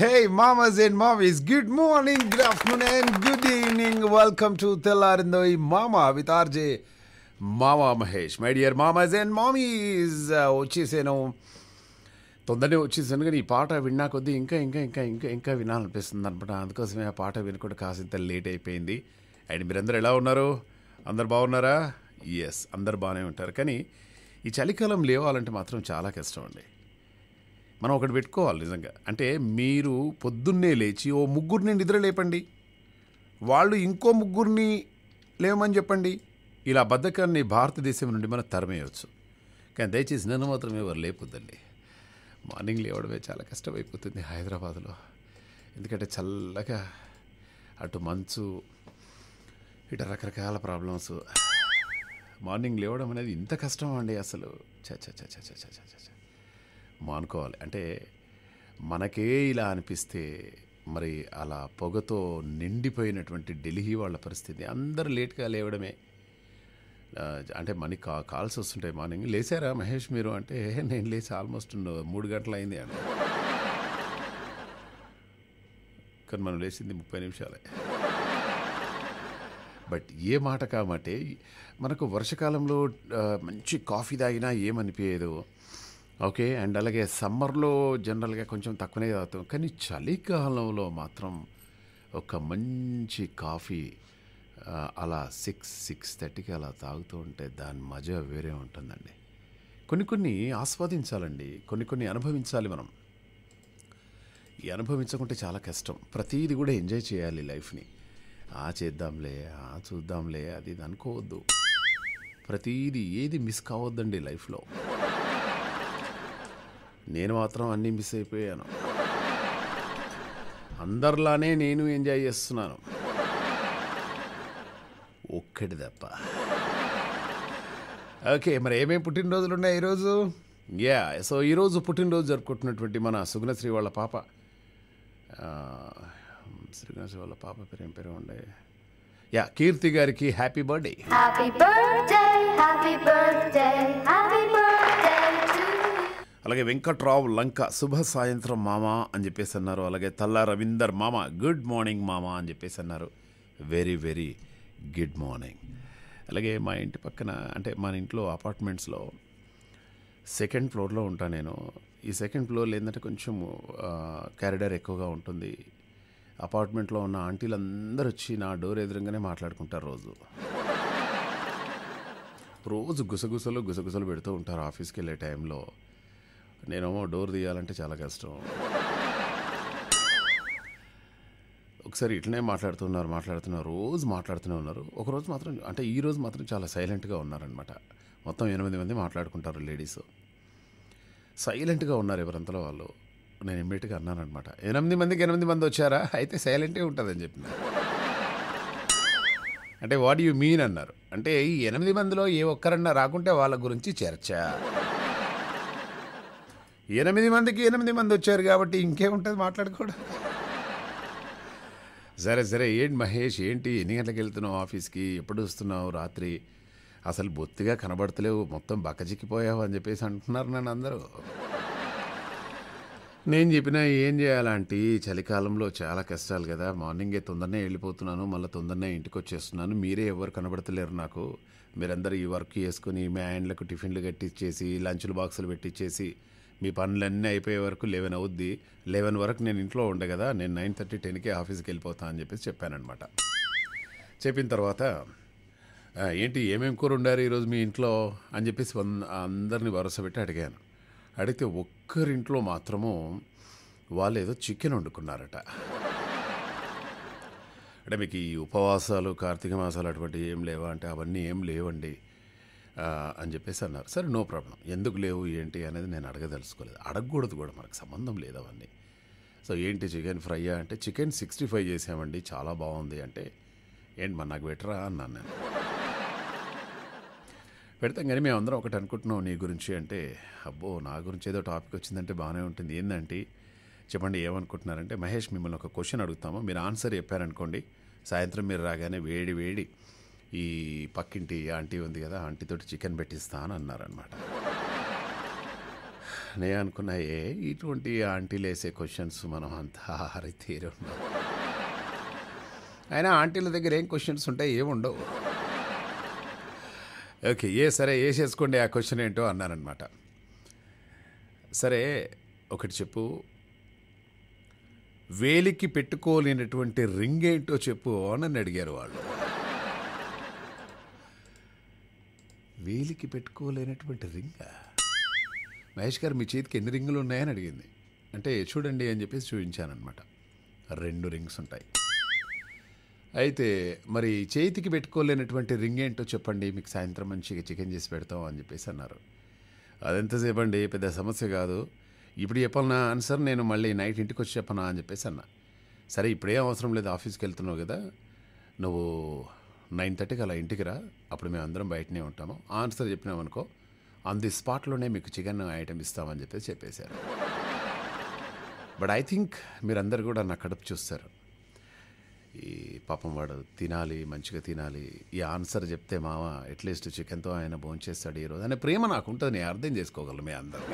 Hey, mamas and mommies, good morning, good afternoon, and good evening. Welcome to Tellarindoi Mama with RJ Mama Mahesh. My dear mamas and mommies, uh, వచ్చేసాను. తొందరనే వచ్చేసాను కానీ ఈ పాట విన్నా కొద్దీ ఇంకా ఇంకా ఇంకా ఇంకా ఇంకా వినాలనిపిస్తుంది అనమాట అందుకోసమే ఆ పాట వినకుండా కాసింత లేట్ అయిపోయింది. అండ్ మీరందరూ ఎలా ఉన్నారు? అందరు బాగున్నారా? ఎస్ అందరు బాగానే ఉంటారు. కానీ ఈ చలికాలం లేవాలంటే మాత్రం చాలా కష్టం అండి. మనం ఒకటి పెట్టుకోవాలి నిజంగా. అంటే మీరు పొద్దున్నే లేచి ఓ ముగ్గురిని నిద్ర లేపండి. వాళ్ళు ఇంకో ముగ్గురిని లేవమని చెప్పండి. ఇలా బద్ధకాన్ని భారతదేశం నుండి మనం తరమేయవచ్చు. కానీ దయచేసి నన్ను మాత్రం ఎవరు లేపొద్దండి. మార్నింగ్ లేవడమే చాలా కష్టమైపోతుంది హైదరాబాద్లో. ఎందుకంటే చల్లగా అటు మంచు ఇటు రకరకాల ప్రాబ్లమ్స్. మార్నింగ్ లేవడం అనేది ఇంత కష్టం అండి అసలు. చ చ చ చ చ చ మానుకోవాలి. అంటే మనకే ఇలా అనిపిస్తే మరి అలా పొగతో నిండిపోయినటువంటి ఢిల్లీ వాళ్ళ పరిస్థితి. అందరూ లేట్గా లేవడమే. అంటే మనకి కా కాల్స్ వస్తుంటాయి మార్నింగ్. లేచారా మహేష్ మీరు? అంటే నేను లేచి ఆల్మోస్ట్ మూడు గంటలు అయింది అని కానీ మనం లేచింది ముప్పై నిమిషాలే. బట్ ఏ మాట కామంటే మనకు వర్షాకాలంలో మంచి కాఫీ తాగినా ఏమనిపించేదో ఓకే అండ్ అలాగే సమ్మర్లో జనరల్గా కొంచెం తక్కువనే తాగుతాం. కానీ చలికాలంలో మాత్రం ఒక మంచి కాఫీ అలా సిక్స్ సిక్స్ థర్టీకి అలా తాగుతూ ఉంటే దాని మజా వేరే ఉంటుందండి. కొన్ని కొన్ని ఆస్వాదించాలండి. కొన్ని కొన్ని అనుభవించాలి మనం. ఈ అనుభవించకుంటే చాలా కష్టం. ప్రతీది కూడా ఎంజాయ్ చేయాలి లైఫ్ని. ఆ చేద్దాంలే ఆ చూద్దాంలే అది ఇది అనుకోవద్దు. ప్రతీది ఏది మిస్ కావద్దండి లైఫ్లో. నేను మాత్రం అన్నీ మిస్ అయిపోయాను. అందరిలానే నేను ఎంజాయ్ చేస్తున్నాను. ఒక్కటి తప్ప. ఓకే మరి ఏమేమి పుట్టినరోజులు ఉన్నాయి ఈరోజు? యా సో ఈరోజు పుట్టినరోజు జరుపుకుంటున్నటువంటి మన సుగుణశ్రీ వాళ్ళ పాప. ఆ, శ్రీనివాస్ వాళ్ళ పాప పేరు ఏం పేరు ఉండే? యా కీర్తి గారికి happy birthday. Happy birthday happy birthday. అలాగే వెంకట్రావు లంక శుభ సాయంత్రం మామ అని చెప్పేసి అన్నారు. అలాగే తల్లా రవీందర్ మామ గుడ్ మార్నింగ్ మామ అని చెప్పేసి అన్నారు. Very very good morning. అలాగే మా ఇంటి పక్కన అంటే మన ఇంట్లో అపార్ట్మెంట్స్లో సెకండ్ ఫ్లోర్లో ఉంటాను నేను. ఈ సెకండ్ ఫ్లోర్లో ఏంటంటే కొంచెం క్యారిడర్ ఎక్కువగా ఉంటుంది. అపార్ట్మెంట్లో ఉన్న ఆంటీలు అందరూ వచ్చి నా డోర్ ఎదురుగానే మాట్లాడుకుంటారు రోజు. రోజు గుసగుసలు గుసగుసలు పెడుతూ ఉంటారు ఆఫీస్కి వెళ్ళే టైంలో. నేనేమో డోర్ తీయాలంటే చాలా కష్టం. ఒకసారి ఇట్లనే మాట్లాడుతున్నారు మాట్లాడుతున్నారు రోజు మాట్లాడుతూనే ఉన్నారు. ఒకరోజు మాత్రం అంటే ఈ రోజు మాత్రం చాలా సైలెంట్గా ఉన్నారనమాట మొత్తం ఎనిమిది మంది మాట్లాడుకుంటారు లేడీస్. సైలెంట్గా ఉన్నారు ఎవరంతలో వాళ్ళు. నేను ఇమ్మీడియట్గా అన్నానమాట ఎనిమిది మందికి ఎనిమిది మంది వచ్చారా? అయితే సైలెంటే ఉంటుందని చెప్పిన. అంటే వాట్ యు మీన్ అన్నారు. అంటే ఈ ఎనిమిది మందిలో ఏ ఒక్కరన్నా రాకుంటే వాళ్ళ గురించి చర్చ. ఎనిమిది మందికి ఎనిమిది మంది వచ్చారు కాబట్టి ఇంకేముంటుంది మాట్లాడుకోవడం? సరే సరే ఏంటి మహేష్? ఏంటి ఎన్ని గంటలకు వెళ్తున్నావు ఆఫీస్కి? ఎప్పుడు వస్తున్నావు రాత్రి? అసలు బొత్తిగా కనబడతలేవు మొత్తం బక్కచిక్కిపోయావు అని చెప్పేసి అంటున్నారు నన్ను అందరూ. నేను చెప్పినా ఏం చేయాలంటే చలికాలంలో చాలా కష్టాలు కదా. మార్నింగే తొందరనే వెళ్ళిపోతున్నాను మళ్ళీ తొందరనే ఇంటికి వచ్చేస్తున్నాను. మీరే ఎవరు కనబడతలేరు నాకు. మీరందరూ ఈ వర్క్ చేసుకుని మీ ఆయనలకు టిఫిన్లు కట్టించేసి లంచ్లు బాక్సులు పెట్టించేసి మీ పనులన్నీ అయిపోయే వరకు లెవెన్ అవుద్ది. లెవెన్ వరకు నేను ఇంట్లో ఉండే కదా నేను నైన్ థర్టీ టెన్కే ఆఫీస్కి వెళ్ళిపోతా అని చెప్పేసి చెప్పానమాట చెప్పిన తర్వాత ఏంటి ఏమేమి కూర ఉండారు ఈరోజు మీ ఇంట్లో? అని చెప్పేసి అందరినీ అందరిని పెట్టి అడిగాను. అడిగితే ఒక్కరింట్లో మాత్రము వాళ్ళు ఏదో చికెన్ వండుకున్నారట. అంటే మీకు ఈ ఉపవాసాలు కార్తీక మాసాలు అటువంటివి ఏం లేవా అంటే అవన్నీ ఏం లేవండి. అని చెప్పేసి అన్నారు. సరే నో ప్రాబ్లం. ఎందుకు లేవు ఏంటి అనేది నేను అడగదలుచుకోలేదు. అడగకూడదు కూడా మనకు సంబంధం లేదు అవన్నీ. సో ఏంటి చికెన్ ఫ్రైయా అంటే చికెన్ సిక్స్టీ ఫైవ్ చేసామండి చాలా బాగుంది అంటే ఏంటి మరి నాకు బెటరా అన్నాను నేను. పెడతాం కానీ మేము అందరం ఒకటి అనుకుంటున్నాం నీ గురించి అంటే అబ్బో నా గురించి ఏదో టాపిక్ వచ్చిందంటే బాగానే ఉంటుంది. ఏంటంటే చెప్పండి ఏమనుకుంటున్నారంటే మహేష్ మిమ్మల్ని ఒక క్వశ్చన్ అడుగుతాము. మీరు ఆన్సర్ చెప్పారనుకోండి సాయంత్రం మీరు రాగానే వేడి వేడి ఈ పక్కింటి ఆంటీ ఉంది కదా ఆంటీతోటి చికెన్ పెట్టిస్తా అని అన్నారనమాట నేను అనుకున్నా ఏ ఇటువంటి ఆంటీలు వేసే క్వశ్చన్స్ మనం అంతా హరి తీరున్నాం అయినా ఆంటీల దగ్గర ఏం క్వశ్చన్స్ ఉంటాయి ఏముండవు ఓకే ఏ సరే వేసేసుకోండి ఆ క్వశ్చన్ ఏంటో అన్నారనమాట సరే ఒకటి చెప్పు. వేలికి పెట్టుకోలేనటువంటి రింగ్ ఏంటో చెప్పు అని అడిగారు వాళ్ళు. వేలికి పెట్టుకోలేనటువంటి రింగా? మహేష్ గారు మీ చేతికి ఎన్ని రింగులు ఉన్నాయని అడిగింది. అంటే చూడండి అని చెప్పేసి చూపించానమాట రెండు రింగ్స్ ఉంటాయి. అయితే మరి చేతికి పెట్టుకోలేనటువంటి రింగ్ ఏంటో చెప్పండి. మీకు సాయంత్రం మంచిగా చికెన్ చేసి పెడతాం అని చెప్పేసి అన్నారు. అదెంతసేపు అండి పెద్ద సమస్య కాదు. ఇప్పుడు చెప్పాలన్నా ఆన్సర్? నేను మళ్ళీ నైట్ ఇంటికి వచ్చి చెప్పనా అని చెప్పేసి అన్నా. సరే ఇప్పుడేం అవసరం లేదు. ఆఫీస్కి వెళ్తున్నావు కదా. నువ్వు నైన్ థర్టీకి అలా ఇంటికి రా. అప్పుడు మేము అందరం బయటనే ఉంటాము. ఆన్సర్ చెప్పినాం అనుకో ఆన్ ది స్పాట్లోనే మీకు చికెన్ ఐటమ్ ఇస్తామని చెప్పేసి చెప్పేశారు. బట్ ఐ థింక్ మీరందరూ కూడా నా కడుపు చూస్తారు. ఈ పాపం వాడు తినాలి మంచిగా తినాలి. ఈ ఆన్సర్ చెప్తే మామ అట్లీస్ట్ చికెన్తో ఆయన భోంచేస్తాడు ఈరోజు అనే ప్రేమ నాకు ఉంటుంది నేను అర్థం చేసుకోగలను మీ అందరూ.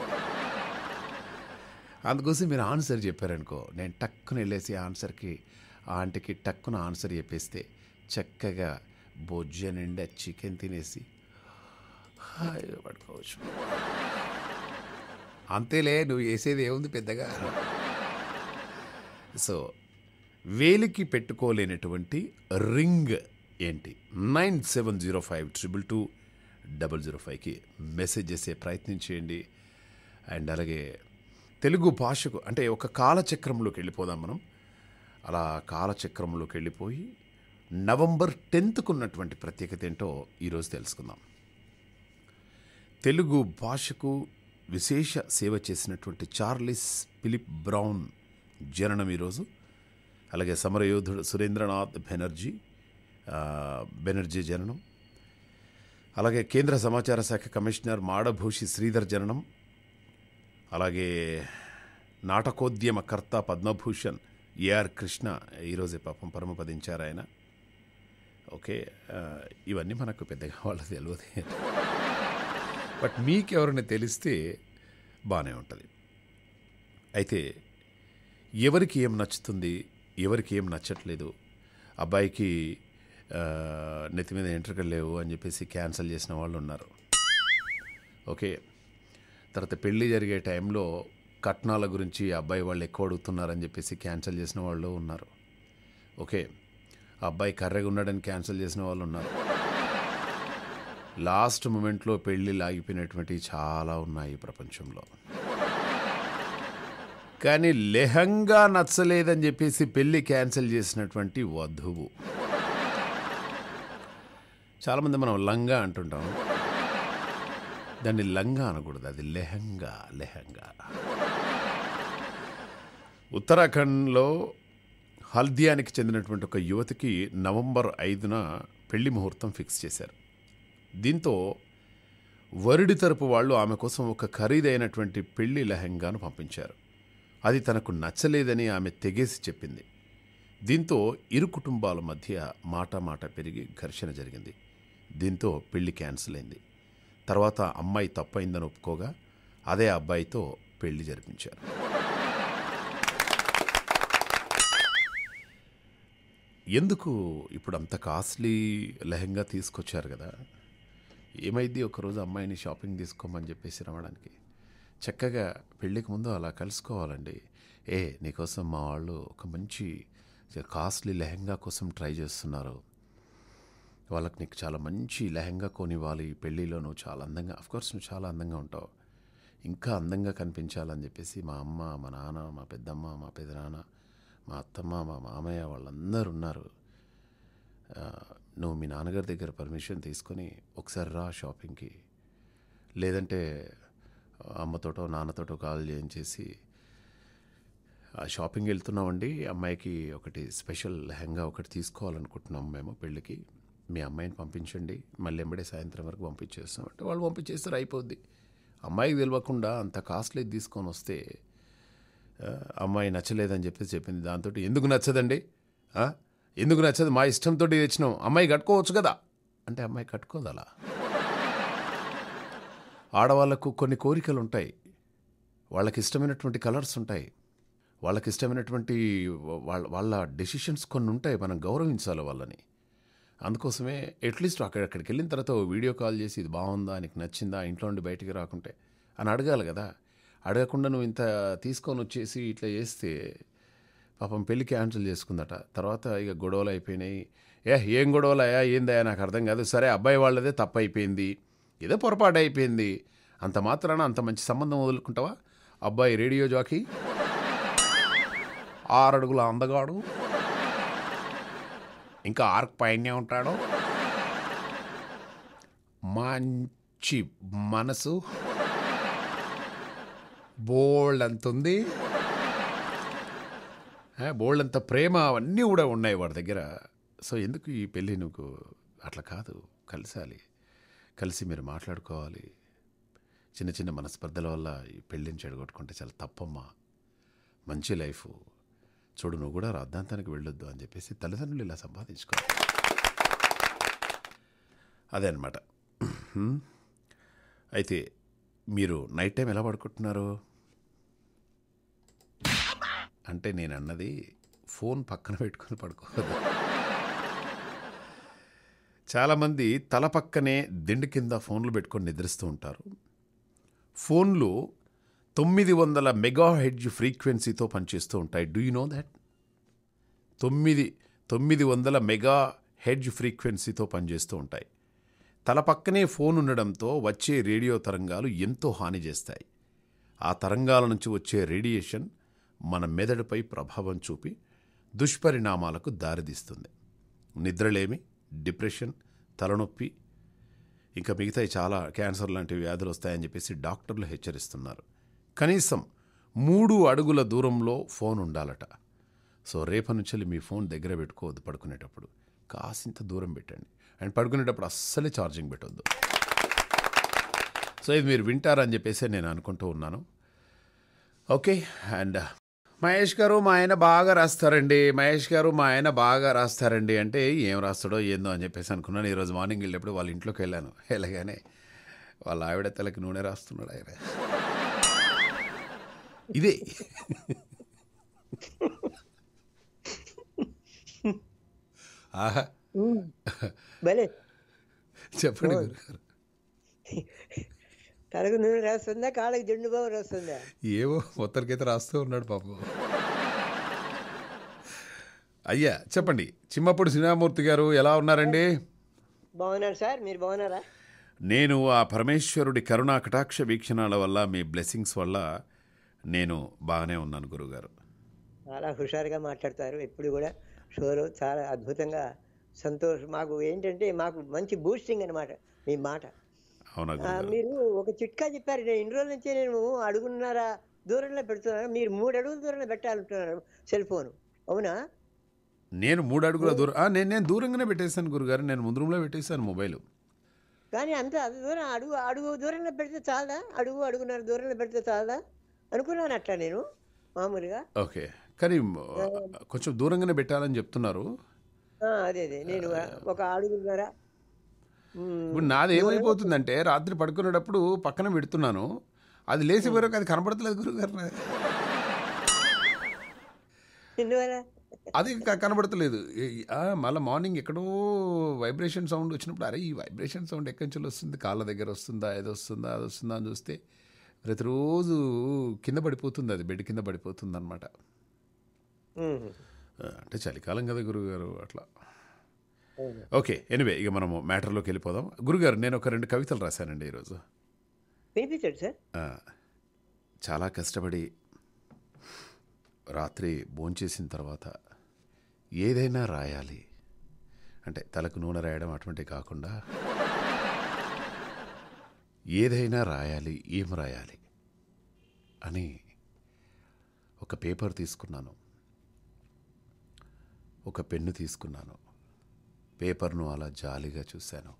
అందుకోసం మీరు ఆన్సర్ చెప్పారనుకో నేను టక్కున వెళ్ళేసి ఆన్సర్కి ఆ ఆంటీకి టక్కున ఆన్సర్ చెప్పేస్తే చక్కగా బొజ్జ నిండా చికెన్ తినేసి హాయిగా పడుకోవచ్చు. అంతేలే నువ్వు వేసేది ఏముంది పెద్దగా? సో వేలికి పెట్టుకోలేనటువంటి రింగ్ ఏంటి? Nine seven zero five triple two double zero ఫైవ్కి మెసేజ్ చేసే ప్రయత్నం చేయండి. అండ్ అలాగే తెలుగు భాషకు అంటే ఒక కాలచక్రంలోకి వెళ్ళిపోదాం మనం. అలా కాలచక్రంలోకి వెళ్ళిపోయి నవంబర్ టెన్త్కు ఉన్నటువంటి ప్రత్యేకత ఏంటో ఈరోజు తెలుసుకుందాం. తెలుగు భాషకు విశేష సేవ చేసినటువంటి చార్లిస్ ఫిలిప్ బ్రౌన్ జననం ఈరోజు. అలాగే సమరయోధుడు సురేంద్రనాథ్ బెనర్జీ బెనర్జీ జననం. అలాగే కేంద్ర సమాచార శాఖ కమిషనర్ మాడభూషి శ్రీధర్ జననం. అలాగే నాటకోద్యమకర్త పద్మభూషణ్ ఏఆర్ కృష్ణ ఈరోజే పాపం పరమపదించారు ఆయన ఓకే ఇవన్నీ మనకు పెద్దగా వాళ్ళకి తెలియదు బట్ మీకెవరైనా తెలిస్తే బాగానే ఉంటుంది. అయితే ఎవరికి ఏం నచ్చుతుంది ఎవరికి ఏం నచ్చట్లేదు అబ్బాయికి నెత్తి మీద ఎంట్రుకలు లేవు అని చెప్పేసి క్యాన్సిల్ చేసిన వాళ్ళు ఉన్నారు. ఓకే తర్వాత పెళ్ళి జరిగే టైంలో కట్నాల గురించి అబ్బాయి వాళ్ళు ఎక్కువ అడుగుతున్నారని చెప్పేసి క్యాన్సిల్ చేసిన వాళ్ళు ఉన్నారు. ఓకే అబ్బాయి కర్రెగా ఉన్నాడని క్యాన్సిల్ చేసిన వాళ్ళు ఉన్నారు. లాస్ట్ మూమెంట్లో పెళ్ళి లాగిపోయినటువంటివి చాలా ఉన్నాయి ఈ ప్రపంచంలో. కానీ లెహంగా నచ్చలేదని చెప్పేసి పెళ్ళి క్యాన్సిల్ చేసినటువంటి వధువు. చాలామంది మనం లంగా అంటుంటాం. దాన్ని లంగా అనకూడదు అది లెహంగా లెహంగా. ఉత్తరాఖండ్లో హల్దియానికి చెందినటువంటి ఒక యువతికి నవంబర్ ఐదున పెళ్ళి ముహూర్తం ఫిక్స్ చేశారు. దీంతో వరుడి తరపు వాళ్ళు ఆమె కోసం ఒక ఖరీదైనటువంటి పెళ్ళి లెహంగాను పంపించారు. అది తనకు నచ్చలేదని ఆమె తెగేసి చెప్పింది. దీంతో ఇరు కుటుంబాల మధ్య మాట మాట పెరిగి ఘర్షణ జరిగింది. దీంతో పెళ్ళి క్యాన్సిల్ అయింది తర్వాత అమ్మాయి తప్పైందని ఒప్పుకోగా అదే అబ్బాయితో పెళ్ళి జరిపించారు. ఎందుకు ఇప్పుడు అంత కాస్ట్లీ లెహంగా తీసుకొచ్చారు కదా? ఏమైంది ఒకరోజు అమ్మాయిని షాపింగ్ తీసుకోమని చెప్పేసి రావడానికి చక్కగా పెళ్ళికి ముందు అలా కలుసుకోవాలండి. ఏ నీకోసం మా వాళ్ళు ఒక మంచి కాస్ట్లీ లెహంగా కోసం ట్రై చేస్తున్నారు. వాళ్ళకి నీకు చాలా మంచి లెహంగా కొనివ్వాలి. పెళ్ళిలో నువ్వు చాలా అందంగా అఫ్కోర్స్ నువ్వు చాలా అందంగా ఉంటావు. ఇంకా అందంగా కనిపించాలని చెప్పేసి మా అమ్మ మా నాన్న మా పెద్దమ్మ మా పెదనాన్న మా అత్తమ్మ మా మామయ్య వాళ్ళందరూ ఉన్నారు. నువ్వు మీ నాన్నగారి దగ్గర పర్మిషన్ తీసుకొని ఒకసారి రా షాపింగ్కి. లేదంటే అమ్మతోటో నాన్నతోటో కాల్ చేయించేసి ఆ షాపింగ్ వెళ్తున్నామండి. అమ్మాయికి ఒకటి స్పెషల్ లెహంగా ఒకటి తీసుకోవాలనుకుంటున్నాం మేము పెళ్ళికి. మీ అమ్మాయిని పంపించండి. మళ్ళీ ఎంబడే సాయంత్రం వరకు పంపించేస్తాం. అంటే వాళ్ళు పంపించేస్తారు అయిపోద్ది. అమ్మాయికి తెలియకుండా అంత కాస్ట్లీ తీసుకొని వస్తే అమ్మాయి నచ్చలేదని చెప్పేసి చెప్పింది. దాంతో ఎందుకు నచ్చదండి? ఎందుకు నచ్చదు? మా ఇష్టంతో తెచ్చినాం. అమ్మాయి కట్టుకోవచ్చు కదా? అంటే అమ్మాయి కట్టుకోదు అలా. ఆడవాళ్ళకు కొన్ని కోరికలు ఉంటాయి వాళ్ళకి ఇష్టమైనటువంటి కలర్స్ ఉంటాయి. వాళ్ళకి ఇష్టమైనటువంటి వాళ్ళ వాళ్ళ డెసిషన్స్ కొన్ని ఉంటాయి మనం గౌరవించాలి వాళ్ళని. అందుకోసమే అట్లీస్ట్ అక్కడ అక్కడికి వెళ్ళిన తర్వాత వీడియో కాల్ చేసి ఇది బాగుందా? నీకు నచ్చిందా? ఇంట్లో నుండి బయటికి రాకుంటే అని అడగాలి కదా. అడగకుండా నువ్వు ఇంత తీసుకొని వచ్చేసి ఇట్లా చేస్తే పాపం పెళ్ళి క్యాన్సిల్ చేసుకుందట. తర్వాత ఇక గొడవలు అయిపోయినాయి. ఏ ఏం గొడవలయా ఏందయ్యా? నాకు అర్థం కాదు. సరే అబ్బాయి వాళ్ళదే తప్పు అయిపోయింది ఏదో పొరపాటు అయిపోయింది. అంత మాత్రాన అంత మంచి సంబంధం వదులుకుంటావా? అబ్బాయి రేడియో జాకీ. ఆరడుగుల అందగాడు. ఇంకా ఆర్క్ పైనే ఉంటాడు. మంచి మనసు. బోల్డ్ అంత ఉంది. బోల్డ్ అంత ప్రేమ అవన్నీ కూడా ఉన్నాయి వాడి దగ్గర. సో ఎందుకు ఈ పెళ్ళి నువ్వు అట్లా కాదు? కలిసాలి. కలిసి మీరు మాట్లాడుకోవాలి. చిన్న చిన్న మనస్పర్ధల వల్ల ఈ పెళ్ళిని చెడగొట్టుకుంటే చాలా తప్పమ్మా. మంచి లైఫ్. చూడు నువ్వు కూడా రాద్ధాంతానికి వెళ్ళొద్దు అని చెప్పేసి తల్లిదండ్రులు ఇలా సంపాదించుకోవాలి అదే అనమాట అయితే మీరు నైట్ టైం ఎలా పడుకుంటున్నారు? అంటే నేను అన్నది ఫోన్ పక్కన పెట్టుకొని పడుకోవద్దు. చాలామంది తల పక్కనే దిండు కింద ఫోన్లు పెట్టుకొని నిద్రిస్తూ ఉంటారు. ఫోన్లు తొమ్మిది వందల మెగా హెడ్జ్ ఫ్రీక్వెన్సీతో పనిచేస్తూ ఉంటాయి. డూ యూ నో దాట్ తొమ్మిది తొమ్మిది వందల మెగా హెడ్జ్ ఫ్రీక్వెన్సీతో పనిచేస్తూ ఉంటాయి. తల పక్కనే ఫోన్ ఉండడంతో వచ్చే రేడియో తరంగాలు ఎంతో హాని చేస్తాయి. ఆ తరంగాల నుంచి వచ్చే రేడియేషన్ మన మెదడుపై ప్రభావం చూపి దుష్పరిణామాలకు దారితీస్తుంది. నిద్రలేమి డిప్రెషన్ తలనొప్పి ఇంకా మిగతాయి చాలా క్యాన్సర్ లాంటి వ్యాధులు వస్తాయని చెప్పేసి డాక్టర్లు హెచ్చరిస్తున్నారు. కనీసం మూడు అడుగుల దూరంలో ఫోన్ ఉండాలట. సో రేపటి నుంచి మీ ఫోన్ దగ్గర పెట్టుకోవద్దు పడుకునేటప్పుడు. కాసింత దూరం పెట్టండి. అండ్ పడుకునేటప్పుడు అస్సలే ఛార్జింగ్ పెట్టొద్దు. సో ఇది మీరు వింటారని చెప్పేసి నేను అనుకుంటూ ఉన్నాను. ఓకే అండ్ మహేష్ గారు మా ఆయన బాగా రాస్తారండి. మహేష్ గారు మా ఆయన బాగా రాస్తారండి. అంటే ఏం రాస్తాడో ఏందో అని చెప్పేసి అనుకున్నాను. ఈరోజు మార్నింగ్ వెళ్ళేప్పుడు వాళ్ళ ఇంట్లోకి వెళ్ళాను. వెళ్ళగానే వాళ్ళ ఆవిడ తలకి నూనె రాస్తున్నాడు ఆయన. ఇదే. ఆహా. భలే. చెప్పండి గురుగారు. తలకు నూనె రాస్తుందా కాళ్ళకి జెండు బాబు రాస్తుందా? ఏవో మొత్తానికైతే రాస్తూ ఉన్నాడు పాపం. అయ్యా చెప్పండి. చిమ్మప్పుడు శ్రీరామూర్తి గారు ఎలా ఉన్నారండి? బాగున్నారు సార్ మీరు బాగున్నారా? నేను ఆ పరమేశ్వరుడి కరుణా కటాక్ష వీక్షణాల వల్ల మీ బ్లెస్సింగ్స్ వల్ల నేను బాగానే ఉన్నాను గురుగారు. చాలా హుషారుగా మాట్లాడతారు. ఎప్పుడు కూడా షోలో చాలా అద్భుతంగా సంతోషం. మాకు ఏంటంటే మాకు మంచి బూస్టింగ్ అన్నమాట మీ మాట. మీరు ఒక చిట్కా చెప్పారు నేను ఇన్ని రోజుల నుంచి నేను అడుగున్నారా దూరంలో పెడుతున్నాను మీరు మూడు అడుగుల దూరంలో పెట్టాలంటున్నారు సెల్ ఫోన్ అవునా? నేను మూడు అడుగుల దూరం నేను నేను దూరంగానే పెట్టేశాను గురుగారు నేను ముందు రూమ్లో పెట్టేశాను మొబైల్ కానీ అంత అది దూరం అడుగు అడుగు దూరంలో పెడితే చాలదా? అడుగు అడుగున్నర దూరంలో పెడితే చాలదా? అనుకున్నాను అట్లా నేను మామూలుగా. ఓకే. కానీ కొంచెం దూరంగానే పెట్టాలని చెప్తున్నారు. అదే అదే. నేను ఒక మ్, ఇప్పుడు నాది ఏమైపోతుందంటే రాత్రి పడుకునేటప్పుడు పక్కన పెడుతున్నాను. అది లేచి వరకు అది కనపడతలేదు గురుగారు అది కనబడతలేదు. మళ్ళీ మార్నింగ్ ఎక్కడో వైబ్రేషన్ సౌండ్ వచ్చినప్పుడు అరే ఈ వైబ్రేషన్ సౌండ్ ఎక్కడి నుంచి వస్తుంది? కాళ్ళ దగ్గర వస్తుందా? ఏదో వస్తుందా? అది వస్తుందా అని చూస్తే ప్రతిరోజు కింద పడిపోతుంది అది బెడ్ కింద పడిపోతుంది అనమాట అంటే చలికాలం కదా గురుగారు అట్లా. ఓకే ఎనివే ఇక మనము మ్యాటర్లోకి వెళ్ళిపోదాం. గురుగారు నేను ఒక రెండు కవితలు రాశానండి ఈరోజు. సార్? చాలా కష్టపడి రాత్రి భోంచేసిన తర్వాత ఏదైనా రాయాలి. అంటే తలకు నూనె రాయడం అటువంటివి కాకుండా ఏదైనా రాయాలి ఏం రాయాలి అని ఒక పేపర్ తీసుకున్నాను. ఒక పెన్ను తీసుకున్నాను. పేపర్ను అలా జాలిగా చూశాను.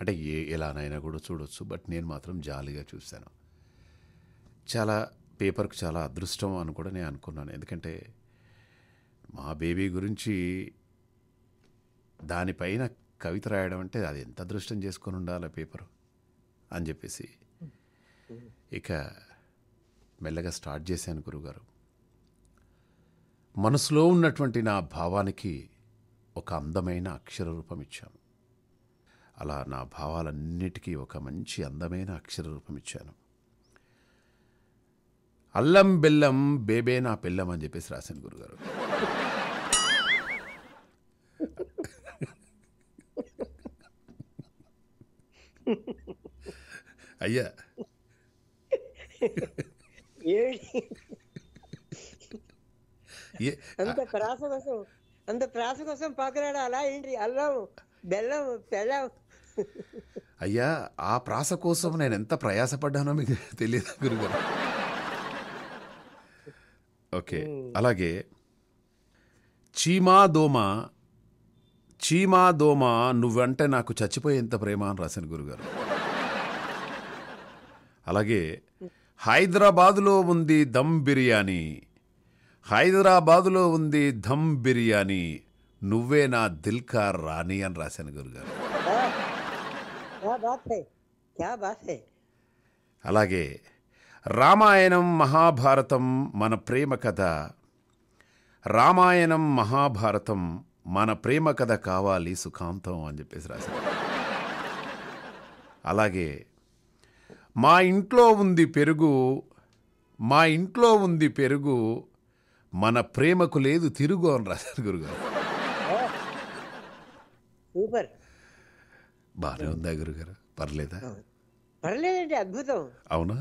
అంటే ఏ ఎలానైనా కూడా చూడొచ్చు బట్ నేను మాత్రం జాలిగా చూశాను. చాలా పేపర్కు చాలా అదృష్టం అని కూడా నేను అనుకున్నాను. ఎందుకంటే మా బేబీ గురించి దానిపైన కవిత రాయడం అంటే అది ఎంత అదృష్టం చేసుకొని ఉండాలి పేపరు అని చెప్పేసి. ఇక మెల్లగా స్టార్ట్ చేశాను గురుగారు. మనసులో ఉన్నటువంటి నా భావానికి ఒక అందమైన అక్షర రూపం ఇచ్చాను అలా నా భావాలన్నిటికీ ఒక మంచి అందమైన అక్షర రూపం ఇచ్చాను అల్లం బెల్లం బేబే నా పెళ్ళం అని చెప్పేసి రాశాను గురుగారు. అయ్యా. అంత ప్రాస అంత ప్రాస కోసం పాకురాడాలా? ఏంటి? అల్లం బెల్లం పెళ్ళం? అయ్యా ఆ ప్రాస కోసం నేను ఎంత ప్రయాసపడ్డానో మీకు తెలియదు గురుగారు? ఓకే అలాగే. చీమా దోమ చీమా దోమ నువ్వంటే నాకు చచ్చిపోయేంత ప్రేమ అని రాశాను గురుగారు. అలాగే హైదరాబాదులో ఉంది దమ్ బిర్యానీ. హైదరాబాదులో ఉంది ధమ్ బిర్యానీ. నువ్వే నా దిల్కా రాణి అని రాశాను గురుగారు. అలాగే రామాయణం మహాభారతం మన ప్రేమ కథ. రామాయణం మహాభారతం మన ప్రేమ కథ కావాలి సుఖాంతం అని చెప్పేసి రాశారు అలాగే మా ఇంట్లో ఉంది పెరుగు మా ఇంట్లో ఉంది పెరుగు మన ప్రేమకు లేదు తిరుగు అని రాశారు గురుగారు. సూపర్. బాగానే ఉందా గురుగారు? పర్లేదా? పర్లేదండి అద్భుతం. అవునా?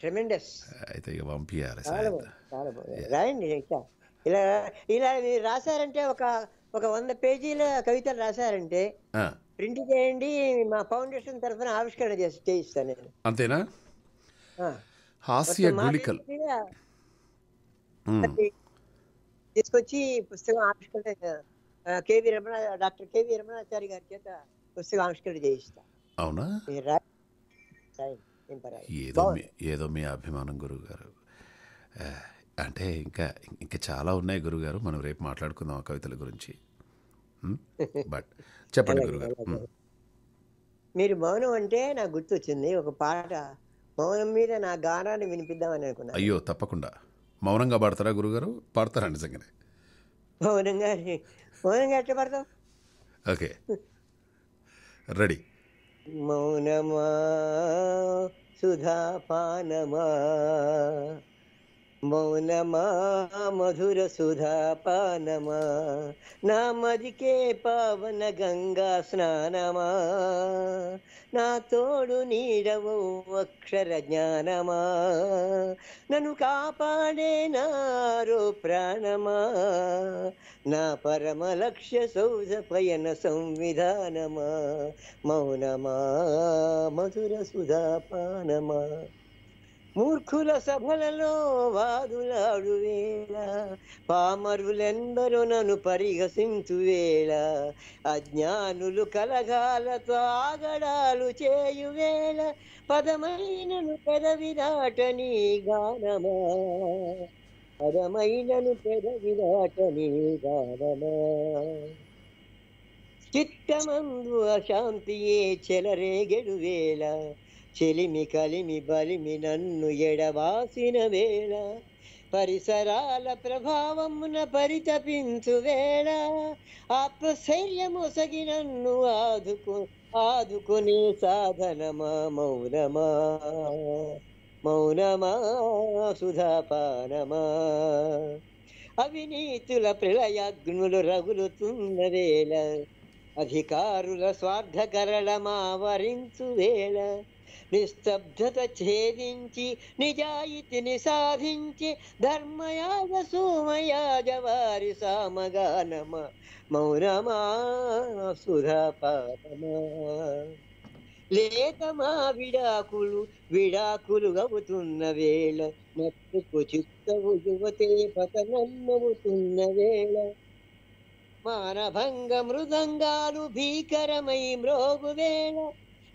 ట్రెమెండస్. అయితే ఇక పంపించాలి చాలా సాయంత్రం. బాగుంది చాలా బాగుంది. రాయండి ఇంకా. ఇలా ఇలా మీరు రాశారంటే ఒక ఒక వంద పేజీల కవితలు రాశారంటే ఆ, ప్రింట్ చేయండి మా ఫౌండేషన్ తరఫున ఆవిష్కరణ చేసి చేయిస్తాను నేను. అంతేనా? ఆ. హాస్య గుళికలు. తీసుకొచ్చి పుస్తకం ఆవిష్కరణ KV Ramana doctor KV Ramanachari గారి చేత పుస్తకం ఆవిష్కరణ చేయిస్తా. అవునా. ఏదో ఏదో మీ అభిమానం గురువుగారు. ఆ, అంటే ఇంకా ఇంకా చాలా ఉన్నాయి గురుగారు మనం రేపు మాట్లాడుకుందాం ఆ కవితల గురించి. బట్ చెప్పండి గురుగారు. మీరు మౌనం అంటే నాకు గుర్తొచ్చింది. ఒక పాట మౌనం మీద నా గానాన్ని వినిపిద్దామని అనుకున్నాను. అయ్యో తప్పకుండా. మౌనంగా పాడతారా గురుగారు? పాడతారా నిజంగానే? మౌనంగా మౌనంగా ఎట్లా పడతాం? ఓకే. రెడీ. మౌనమా సుధాపానమా మౌనమా మధుర సుధాపానమా నా మదికే పావన గంగా స్నానమా నా తోడు నీడవు అక్షర జ్ఞానమా నన్ను కాపాడే నారో ప్రాణమా నా పరమ లక్ష్య సౌజ పయన సంవిధానమా మౌనమా మధుర సుధాపానమా మూర్ఖుల సభలలో వాదులాడు వేళ పామరులెందరూ నన్ను పరిహసించు వేళ అజ్ఞానులు కలగాలతో ఆగడాలు చేయు వేళ పదమైనను పెదవి దాటని గానమా? పదమైనను పెదవి దాటని గానమా? చిత్తమందు అశాంతియే చెలరేగెడు వేళ చెలిమి కలిమి బలిమి నన్ను ఎడవాసిన వేళ పరిసరాల ప్రభావమున పరితపించు వేళ ఆత్మశైర్యమొసగి నన్ను ఆదుకు ఆదుకునే సాధనమా మౌనమా మౌనమా సుధాపానమా. అవినీతుల ప్రళయాగ్నులు రగులుతున్న వేళ అధికారుల స్వార్థకరళమావరించు వేళ నిస్తబ్దత ఛేదించి నిజాయితిని సాధించి ధర్మయాగ సోమయాజ వారి సామగానమ. మౌనమా సుధాపాతమా లేతమా విడాకులు విడాకులు గవుతున్న వేళ మత్తుకు చిత్తవు యువతే పతనమ్మవుతున్న వేళ. మానభంగ మృదంగాలు భీకరమై మ్రోగు వేళ.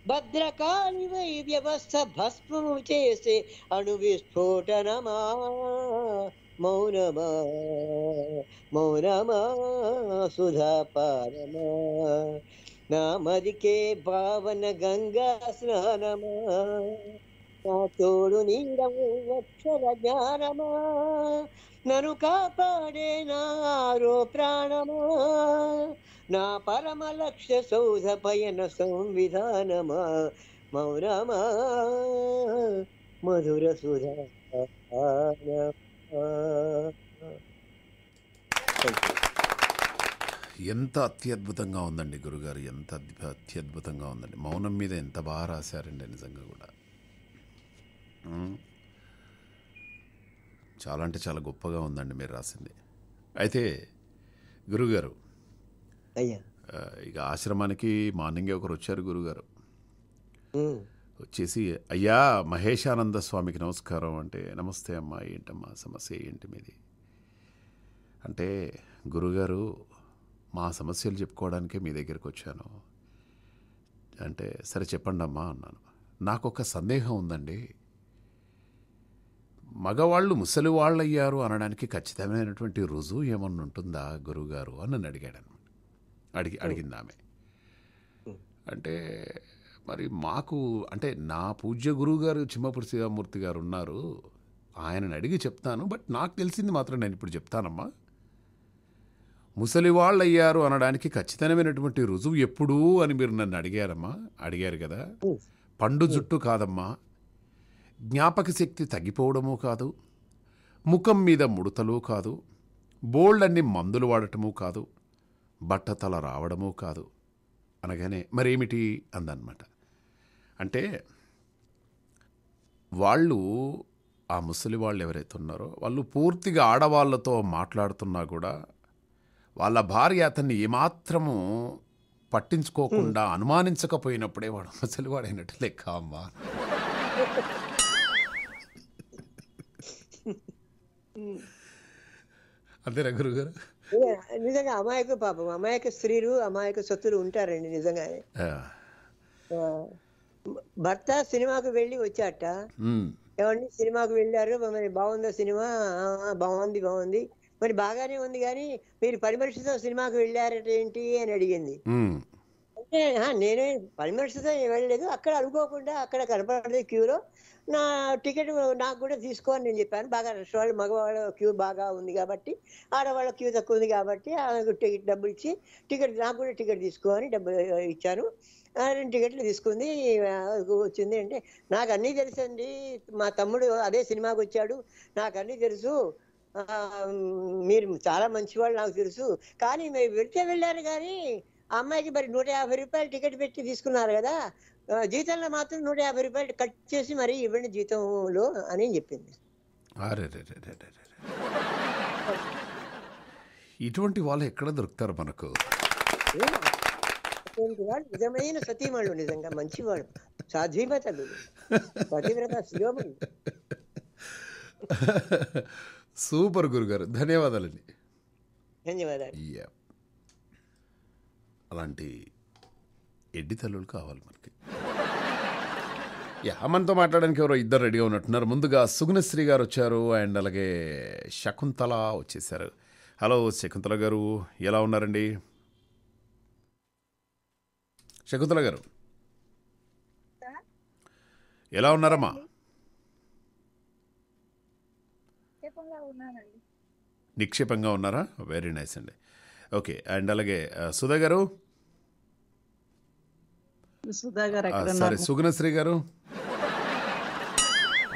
భద్రకాళివై వ్యవస్థ భస్మము చేసే అణు విస్ఫోటనమా మౌనమా? మౌనమా? సుధాపారమా నా మదికే భావన గంగా స్నానమా? నా తోడు నీడము అక్షర జ్ఞానమా? నను కాపాడే నారో ప్రాణమా? నా పరమ లక్ష్య సౌధ పయన సంవిధానమా? మౌనమా? మధుర సుధా ఎంత అత్యద్భుతంగా ఉందండి గురుగారు ఎంత అద్భు- అత్యద్భుతంగా ఉందండి. మౌనం మీద ఎంత బాగా రాశారండి నిజంగా కూడా. చాలా అంటే చాలా గొప్పగా ఉందండి మీరు రాసింది. అయితే గురుగారు అయ్యా. ఇక ఆశ్రమానికి మార్నింగే ఒకరు వచ్చారు గురుగారు. వచ్చేసి అయ్యా మహేశానంద స్వామికి నమస్కారం అంటే నమస్తే అమ్మా ఏంటమ్మా సమస్య ఏంటి మీది? అంటే గురుగారు మా సమస్యలు చెప్పుకోవడానికే మీ దగ్గరికి వచ్చాను. అంటే సరే చెప్పండి అమ్మా అన్నాను. నాకు ఒక సందేహం ఉందండి. మగవాళ్ళు ముసలి వాళ్ళు అయ్యారు అనడానికి ఖచ్చితమైనటువంటి రుజువు ఏమన్నా ఉంటుందా గురుగారు అని నన్ను అడిగాడు అనమాట అడిగి అడిగింది ఆమె. అంటే మరి మాకు అంటే నా పూజ్య గురువు గారు చిమ్మపురి శివమూర్తి గారు ఉన్నారు. ఆయనని అడిగి చెప్తాను బట్ నాకు తెలిసింది మాత్రం నేను ఇప్పుడు చెప్తానమ్మా. ముసలి వాళ్ళు అయ్యారు అనడానికి ఖచ్చితమైనటువంటి రుజువు ఎప్పుడు అని మీరు నన్ను అడిగారమ్మా. అడిగారు కదా. పండు జుట్టు కాదమ్మా. జ్ఞాపక శక్తి తగ్గిపోవడము కాదు ముఖం మీద ముడతలు కాదు బోల్డ్ అన్ని మందులు వాడటము కాదు బట్టతల రావడము కాదు అనగానే మరేమిటి అందనమాట అంటే వాళ్ళు ఆ ముసలి వాళ్ళు ఎవరైతే ఉన్నారో వాళ్ళు పూర్తిగా ఆడవాళ్ళతో మాట్లాడుతున్నా కూడా వాళ్ళ భార్య అతన్ని ఏమాత్రము పట్టించుకోకుండా అనుమానించకపోయినప్పుడే వాడు ముసలివాడైనట్టు లెక్క అమ్మా. అంతేనా గురుగారు? నిజంగా- నిజంగా అమాయక పాపం. అమాయక స్త్రీలు అమాయక సత్తులు ఉంటారండి నిజంగా భర్త సినిమాకు వెళ్ళి వచ్చాట. ఏమండి సినిమాకు వెళ్ళారు? మరి బాగుందా సినిమా? "ఆ, బాగుంది బాగుంది. మరి బాగానే ఉంది కానీ మీరు పని మనిషితో సినిమాకు వెళ్ళారట ఏంటి అని అడిగింది. ఉమ్, అంటే "ఆ, నేనే పని మనిషితో వెళ్ళలేదు. అక్కడ అనుకోకుండా అక్కడ కనపడలేదు క్యూలో. నా టికెట్ నాకు కూడా తీసుకో అని నేను చెప్పాను. బాగా రష్ వాళ్ళు మగవాళ్ళ క్యూ బాగా ఉంది కాబట్టి ఆడవాళ్ళ క్యూ తక్కువ ఉంది కాబట్టి ఆమెకు టికెట్ డబ్బులు ఇచ్చి టికెట్ నాకు కూడా టికెట్ తీసుకో అని డబ్బులు ఇచ్చాను. ఆ, రెండు టికెట్లు తీసుకుంది వచ్చింది. అంటే నాకు అన్నీ తెలుసండి. మా తమ్ముడు అదే సినిమాకి వచ్చాడు. నాకు అన్నీ తెలుసు. మీరు చాలా మంచివాళ్ళు నాకు తెలుసు. కానీ మీరు వెళ్తే వెళ్ళారు కానీ ఆ అమ్మాయికి మరి నూట యాభై రూపాయలు టికెట్ పెట్టి తీసుకున్నారు కదా జీతంలో మాత్రం నూట యాభై రూపాయలు కట్ చేసి మరి ఇవ్వండి జీతంలో అని చెప్పింది. ఇటువంటి వాళ్ళు ఎక్కడ దొరుకుతారు మనకు? వాళ్ళు నిజమైన సతీమణులు నిజంగా మంచివాడు సాధ్వీమతలు పతివ్రత శిరోమణి సూపర్ గురుగారు ధన్యవాదాలండి. ధన్యవాదాలు. అలాంటి ఎడ్డి తల్లులు కావాలి మనకి. యా మనతో మాట్లాడడానికి ఎవరో ఇద్దరు రెడీగా ఉన్నట్టున్నారు. ముందుగా సుగుణశ్రీ గారు వచ్చారు అండ్ అలాగే శకుంతల వచ్చేసారు. హలో శకుంతల గారు ఎలా ఉన్నారండి? శకుంతల గారు. ఎలా ఉన్నారమ్మా? నిక్షేపంగా ఉన్నారా? వెరీ నైస్ అండి. ఓకే అండ్ అలాగే సుధా గారు? సుధా గారు ఆ, ఎక్కడ సారీ ఉన్నారు సుగుణశ్రీ గారు.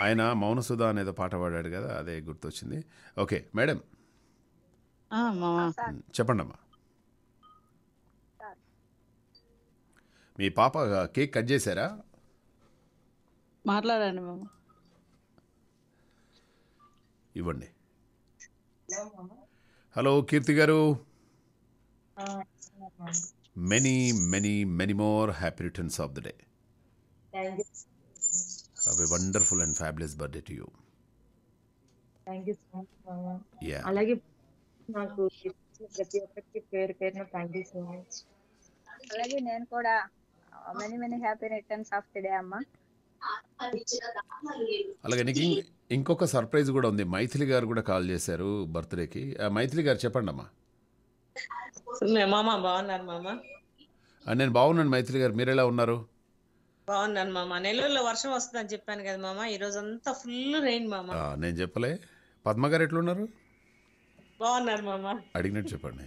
ఆయన మౌన సుధా అనేదో పాట పాడాడు కదా అదే గుర్తొచ్చింది. Okay madam. చెప్పండి అమ్మా మీ పాప కేక్ కట్ చేశారా? మాట్లాడండి మామ. ఇవ్వండి. Hello Keerthi garu. Many many many more happy returns of the day have wonderful and fabulous birthday to you అలాగే నాకు ఇచ్చిన ప్రతి ఒక్కరికి పేరు పేరున థ్యాంక్ యూ సో మచ్ అలాగే నేను కూడా many many happy returns of the day అమ్మా. అలాగే నీకు ఇంకొక సర్ప్రైజ్ కూడా ఉంది. మైథిలి గారు కూడా కాల్ చేశారు బర్త్డేకి మైథిలి గారు చెప్పండి అమ్మా మామ బాగున్నారు మామ? నేను బాగున్నాను మైథిలి గారు. మీరు ఎలా ఉన్నారు? బాగున్నాను మామ. నెల్లూరులో వర్షం వస్తుందని చెప్పాను కదా మామ. ఈ రోజు అంతా ఫుల్ రెయిన్ మామ నేను చెప్పలే. పద్మ గారు ఎట్లున్నారు? బాగున్నారు మామ. అడిగినట్టు చెప్పండి.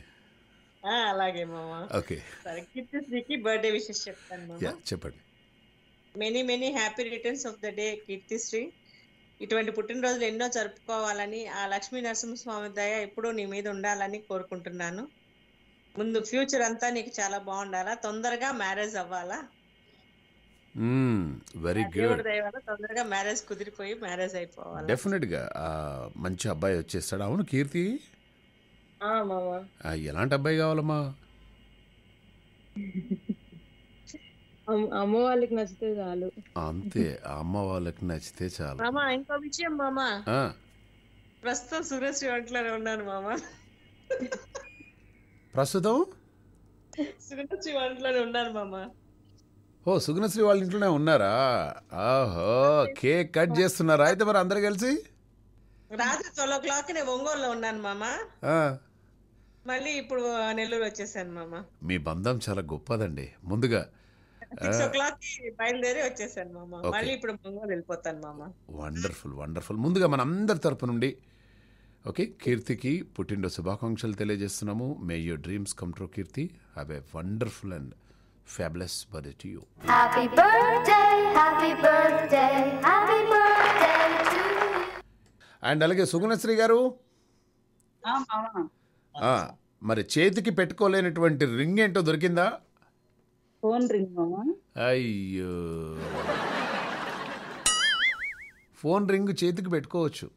అలాగే మామ. ఓకే. సరే కీర్తిశ్రీకి బర్త్డే విషెస్ చెప్తాను మామ. చెప్పండి. Many many happy returns of the day Keerthisri. ఇటువంటి పుట్టినరోజులు ఎన్నో జరుపుకోవాలని ఆ లక్ష్మీ నరసింహస్వామి దయ ఎప్పుడూ నీ మీద ఉండాలని కోరుకుంటున్నాను. ముందు ఫ్యూచర్ అంతా నీకు చాలా బాగుండాలా? తొందరగా మ్యారేజ్ అవ్వాలా? Very good. తొందరగా మ్యారేజ్ కుదిరిపోయి మ్యారేజ్ అయిపోవాలి? డెఫినెట్గా. ఆ, మంచి అబ్బాయి వచ్చేస్తాడు? అవును కీర్తి? ఎలాంటి అబ్బాయి కావాలమ్మా? అమ్మ వాళ్ళకి నచ్చితే చాలు. అంతే అమ్మ వాళ్ళకి నచ్చితే చాలు. మామ ఇంకో విషయం మామ. ప్రస్తుతం సురేష్ వంటలోనే ఉన్నాను మామ. ప్రస్తుతం? సురేష్ వంటలోనే ఉన్నాను మామ. ఓ సుగుణశ్రీ వాళ్ళ ఇంట్లోనే ఉన్నారా? ఆహో కేక్ కట్ చేస్తున్నారా? అయితే మరి అందరు కలిసి? రాత్రి ట్వెల్వ్ ఓ క్లాక్ నేను ఒంగోలులో ఉన్నాను మామ. మళ్ళీ ఇప్పుడు నెల్లూరు వచ్చేసాను మామ. మీ బంధం చాలా గొప్పదండి. ముందుగా సిక్స్ ఓ క్లాక్కి బయలుదేరి వచ్చేసాను మామ. మళ్ళీ ఇప్పుడు ఒంగోలు వెళ్ళిపోతాను మామ. Wonderful wonderful. ముందుగా మన అందరి తరపు నుండి ఓకే కీర్తికి పుట్టినరోజు శుభాకాంక్షలు తెలియజేస్తున్నాము. May your dreams come true Keerthi. Have a wonderful and fabulous birthday to you happy birthday, happy birthday to you. And అలాగే సుగుణశ్రీ గారు? ఆ, మామ ఆ, మరి చేతికి పెట్టుకోలేనటువంటి రింగ్ ఏంటో దొరికిందా? ఫోన్ రింగ్ మామ? అయ్యో. ఫోన్ రింగ్ చేతికి పెట్టుకోవచ్చు.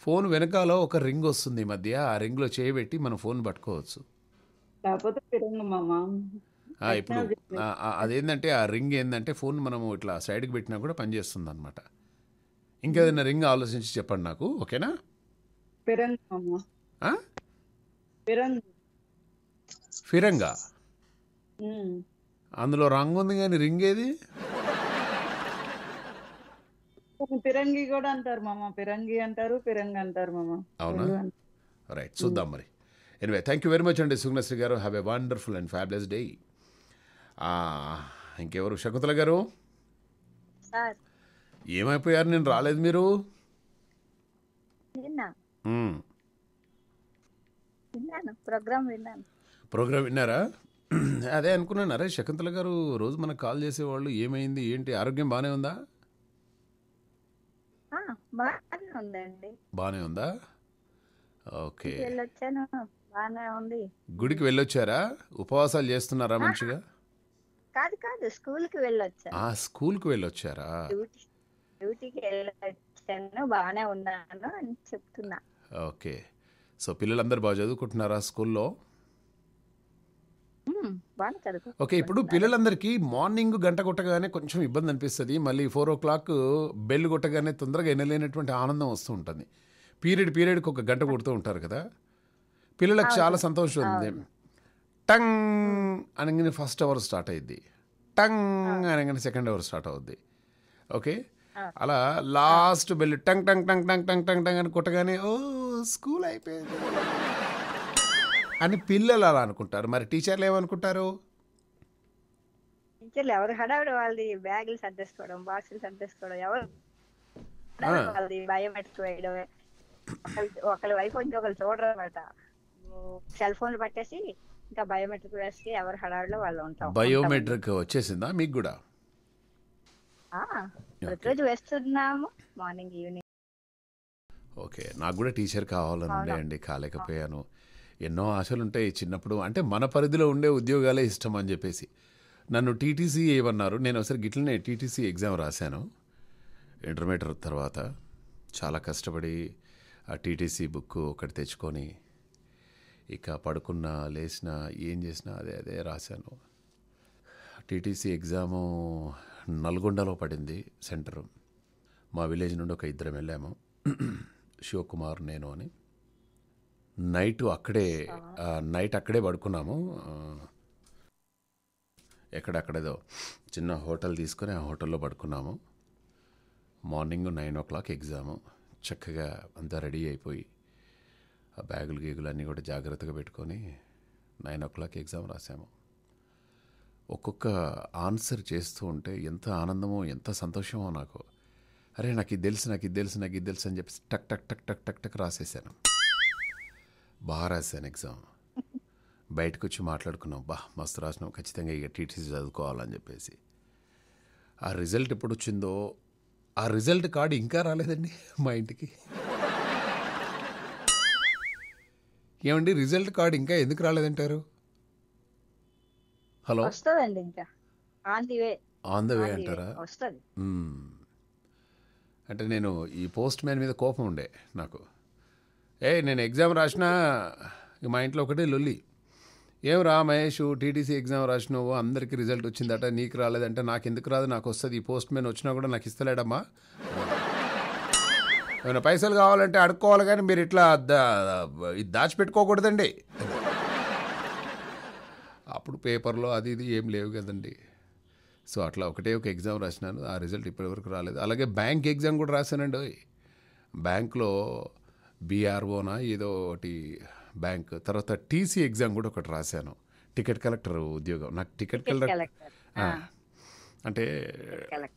ఫోన్ వెనకాల ఒక రింగ్ వస్తుంది ఈ మధ్య. ఆ రింగ్లో చేయబెట్టి మనం ఫోన్ పట్టుకోవచ్చు. ఇప్పుడు అదేంటంటే ఆ రింగ్ ఏంటంటే ఫోన్ మనము ఇట్లా సైడ్కి పెట్టినా కూడా పనిచేస్తుంది అనమాట ఇంకేదైనా రింగ్ ఆలోచించి చెప్పండి నాకు ఓకేనా? ఫిరంగా. అందులో రంగు ఉంది కానీ రింగ్ ఏది? పిరంగి కూడా అంటారు మామ. పిరంగి అంటారు పిరంగి అంటారు మామ. అవునా? రైట్ చూద్దాం మరి. Anyway thank you very much అండి Sugunasri garu. Have a wonderful and fabulous day ఇంకెవరు? శకుంతల గారు? సార్. ఏమైపోయారు? నేను రాలేదు మీరు. విన్నాను ప్రోగ్రామ్ విన్నాను. ప్రోగ్రామ్ విన్నారా? అదే అనుకున్నాను. అరే శకుంతల గారు రోజు మనకు కాల్ చేసేవాళ్ళు ఏమైంది? ఏంటి? ఆరోగ్యం బాగానే ఉందా? బాగానే ఉందండి. బాగానే ఉందా? ఓకే. వెళ్ళొచ్చాను బాగానే ఉంది. గుడికి వెళ్ళొచ్చారా? ఉపవాసాలు చేస్తున్నారా మంచిగా? కాదు కాదు. స్కూల్కి వెళ్ళొచ్చాను ఆ స్కూల్కి వెళ్ళొచ్చారా? డ్యూటీ డ్యూటీకి వెళ్ళొచ్చాను. బాగానే ఉన్నాను అని చెప్తున్నా. ఓకే. సో పిల్లలందరూ బాగా చదువుకుంటున్నారా స్కూల్లో? ఓకే ఇప్పుడు పిల్లలందరికీ మార్నింగ్ గంట కొట్టగానే కొంచెం ఇబ్బంది అనిపిస్తుంది మళ్ళీ ఫోర్ ఓ క్లాక్ బెల్ కొట్టగానే తొందరగా ఎనలేనటువంటి ఆనందం వస్తూ ఉంటుంది. పీరియడ్ పీరియడ్కి ఒక గంట కొడుతూ ఉంటారు కదా. పిల్లలకు చాలా సంతోషం ఉంది. టంగ్ అనగానే ఫస్ట్ అవర్ స్టార్ట్ అయ్యిద్ది టంగ్ అనగానే సెకండ్ అవర్ స్టార్ట్ అవుద్ది. ఓకే? అలా లాస్ట్ బెల్ టంగ్ టంగ్ టంగ్ టంగ్ టంగ్ టంగ్ టంగ్ అని కొట్టగానే ఓ స్కూల్ అయిపోయింది. అని పిల్లలు అలా అనుకుంటారు. మరి టీచర్లు ఏమనుకుంటారు? టీచర్లు ఎవరు హడావిడి వాళ్ళది బ్యాగులు సర్దేసుకోవడం బాక్సులు సర్దేసుకోవడం ఎవరు వాళ్ళది బయోమెట్రిక్ వేయడం ఒకళ్ళ- ఒకళ్ళ వైపు ఇంకొకరు చూడరు అనమాట సెల్ ఫోన్లు పట్టేసి ఇంకా బయోమెట్రిక్ వేసి ఎవరు హడావిడిలో వాళ్ళు ఉంటాం. బయోమెట్రిక్ వచ్చేసిందా మీకు కూడా? ప్రతిరోజు వేస్తున్నాము మార్నింగ్ ఈవినింగ్. ఓకే. నాకు కూడా టీచర్ కావాలని అండి కాలేకపోయాను. ఎన్నో ఆశలు ఉంటాయి చిన్నప్పుడు. అంటే మన పరిధిలో ఉండే ఉద్యోగాలే ఇష్టం అని చెప్పేసి. నన్ను టీటీసీ ఏమన్నారు నేను ఒకసారి గిట్లనే టీటీసీ ఎగ్జామ్ రాశాను. ఇంటర్మీడియట్ తర్వాత చాలా కష్టపడి ఆ టీటీసీ బుక్ ఒకటి తెచ్చుకొని ఇక పడుకున్నా లేచిన ఏం చేసినా అదే అదే రాశాను. టీటీసీ ఎగ్జాము నల్గొండలో పడింది సెంటరు. మా విలేజ్ నుండి ఒక ఇద్దరం వెళ్ళాము. శివకుమార్ నేను అని. నైట్ అక్కడే నైట్ అక్కడే పడుకున్నాము. ఎక్కడక్కడేదో చిన్న హోటల్ తీసుకొని ఆ హోటల్లో పడుకున్నాము. Morning nine o'clock exam. చక్కగా అంతా రెడీ అయిపోయి ఆ బ్యాగులు గీగులు అన్నీ కూడా జాగ్రత్తగా పెట్టుకొని నైన్ ఓ క్లాక్ ఎగ్జామ్ రాసాము. ఒక్కొక్క ఆన్సర్ చేస్తూ ఉంటే ఎంత ఆనందమో ఎంత సంతోషమో నాకు. అరే నాకు ఇది తెలుసు నాకు ఇది తెలుసు నాకు ఇది తెలుసు అని చెప్పి టక్ టక్ టక్ టక్ టక్ టక్ రాసేసాను. బాగా రాశాను ఎగ్జామ్. బయటకు వచ్చి మాట్లాడుకున్నాం బా మస్తు రాసినాం ఖచ్చితంగా ఇక టీటీసీ చదువుకోవాలని చెప్పేసి. ఆ రిజల్ట్ ఎప్పుడు వచ్చిందో ఆ రిజల్ట్ కార్డు ఇంకా రాలేదండి మా ఇంటికి. ఏమండి రిజల్ట్ కార్డు ఇంకా ఎందుకు రాలేదంటారు? హలో? వస్తుందండి ఇంకా. On the way. On the way అంటారా? వస్తుంది. అంటే నేను ఈ పోస్ట్ మ్యాన్ మీద కోపం ఉండే నాకు. ఏ నేను ఎగ్జామ్ రాసినా మా ఇంట్లో ఒకటే లొల్లి. ఏం రా మహేష్ టీటీసీ ఎగ్జామ్ రాసినావు అందరికీ రిజల్ట్ వచ్చిందట నీకు రాలేదంటే నాకు ఎందుకు రాదు నాకు వస్తుంది ఈ పోస్ట్ మ్యాన్ వచ్చినా కూడా నాకు ఇస్తలేడమ్మా. ఏమైనా పైసలు కావాలంటే అడుక్కోవాలి కానీ మీరు ఇట్లా దా- ఇది దాచిపెట్టుకోకూడదండి. అప్పుడు పేపర్లో అది ఇది ఏం లేవు కదండి. సో అట్లా ఒకటే ఒక ఎగ్జామ్ రాసినాను ఆ రిజల్ట్ ఇప్పటివరకు రాలేదు. అలాగే బ్యాంక్ ఎగ్జామ్ కూడా రాశానండి. బ్యాంక్లో బీఆర్ఓనా ఏదో ఒకటి బ్యాంక్. తర్వాత టీసీ ఎగ్జామ్ కూడా ఒకటి రాశాను. టికెట్ కలెక్టర్ ఉద్యోగం. నాకు టికెట్ కలెక్టర్ అంటే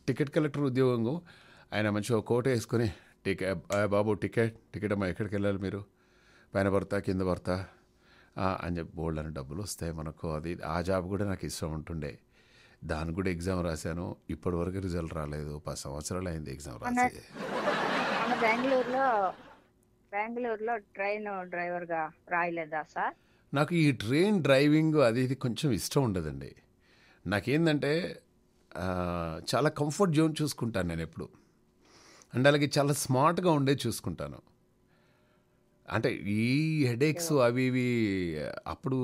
టికెట్ కలెక్టర్. ఉద్యోగం. ఆయన మంచిగా కోట వేసుకొని టికెట్ బాబు టికెట్ టికెట్ అమ్మా ఎక్కడికి వెళ్ళాలి మీరు? పైన భర్త కింద భర్త ఆ, అని చెప్పి బోల్డ్ అని డబ్బులు వస్తాయి మనకు. అది ఆ జాబ్ కూడా నాకు ఇష్టం ఉంటుండే. దానికి కూడా ఎగ్జామ్ రాశాను. ఇప్పటి వరకు రిజల్ట్ రాలేదు. పది సంవత్సరాలు అయింది ఎగ్జామ్ రాసి. బెంగళూరులో బెంగళూరులో ట్రైన్ డ్రైవర్గా రాయలేదా సార్? నాకు ఈ ట్రైన్ డ్రైవింగ్ అది ఇది కొంచెం ఇష్టం ఉండదండి. నాకేందంటే చాలా కంఫర్ట్ జోన్ చూసుకుంటాను నేను ఎప్పుడు. అండ్ అలాగే చాలా స్మార్ట్గా ఉండే చూసుకుంటాను. అంటే ఈ హెడేక్స్ అవి ఇవి అప్పుడు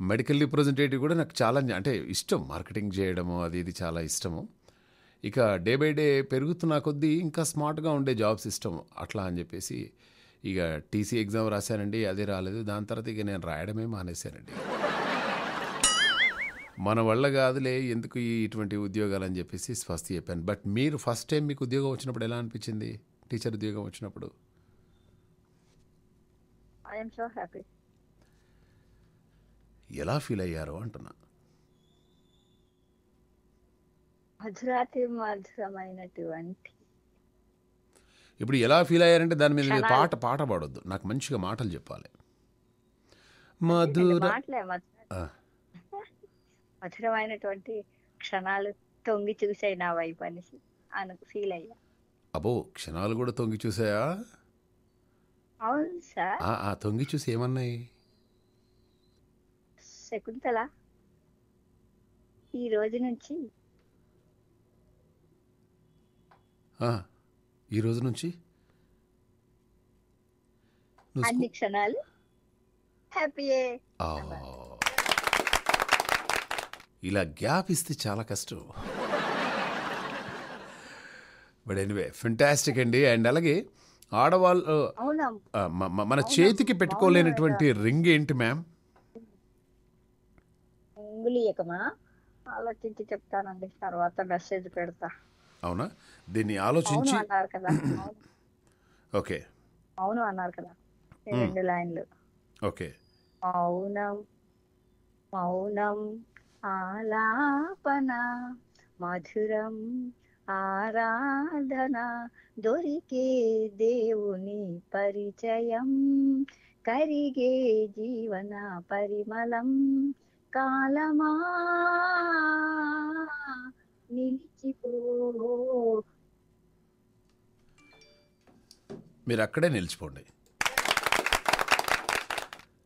మెడికల్ రిప్రజెంటేటివ్ కూడా నాకు చాలా అంటే ఇష్టం. మార్కెటింగ్ చేయడము అది ఇది చాలా ఇష్టము. ఇక డే బై డే పెరుగుతున్న కొద్దీ ఇంకా స్మార్ట్గా ఉండే జాబ్స్ ఇష్టం అట్లా అని చెప్పేసి ఇక టీసీ ఎగ్జామ్ రాశానండి అదే రాలేదు. దాని తర్వాత ఇక నేను రాయడమే మానేశానండి. మన వల్ల కాదులే ఎందుకు ఈ ఇటువంటి ఉద్యోగాలు అని చెప్పేసి స్వస్తి చెప్పాను. బట్ మీరు ఫస్ట్ టైం మీకు ఉద్యోగం వచ్చినప్పుడు ఎలా అనిపించింది? టీచర్ ఉద్యోగం వచ్చినప్పుడు? ఐఎమ్ సో హ్యాపీ ఎలా ఫీల్ అయ్యారో అంటున్నా. మధురాతి మధురమైనటువంటి ఇప్పుడు ఎలా ఫీల్ అయ్యారంటే దాని మీద మీరు. పాట పాట పాడొద్దు. నాకు మంచిగా మాటలు చెప్పాలి. మధుర మధురమైనటువంటి క్షణాలు తొంగి చూసాయి నా వైపు అనేసి అను ఫీల్ అయ్యా. అబ్బో క్షణాలు కూడా తొంగి చూసాయా? అవును సార్. తొంగి చూసి ఏమన్నాయి? శకుంతల ఈ రోజు నుంచి ఆ, ఈ రోజు నుంచి అన్ని క్షణాలు హ్యాపీయే. ఇలా గ్యాప్ ఇస్తే చాలా కష్టం. బట్ ఎనివే ఫెంటాస్టిక్ అండి. అండ్ అలాగే ఆడవాళ్ళు మన చేతికి పెట్టుకోలేనటువంటి రింగ్ ఏంటి మ్యామ్? చెప్తానండి. తర్వాత మెసేజ్ పెడతా. అవునా? దీన్ని అవును ఆలోచించి అన్నారు కదా. అవును ఓకే. అవును అన్నారు కదా. ఈ రెండు లైన్లు. ఓకే. మౌనం మౌనం ఆలాపన మధురం ఆరాధన దొరికే దేవుని పరిచయం కరిగే జీవన పరిమళం కాలమా నిలిచిపో మీరు అక్కడే నిలిచిపోండి.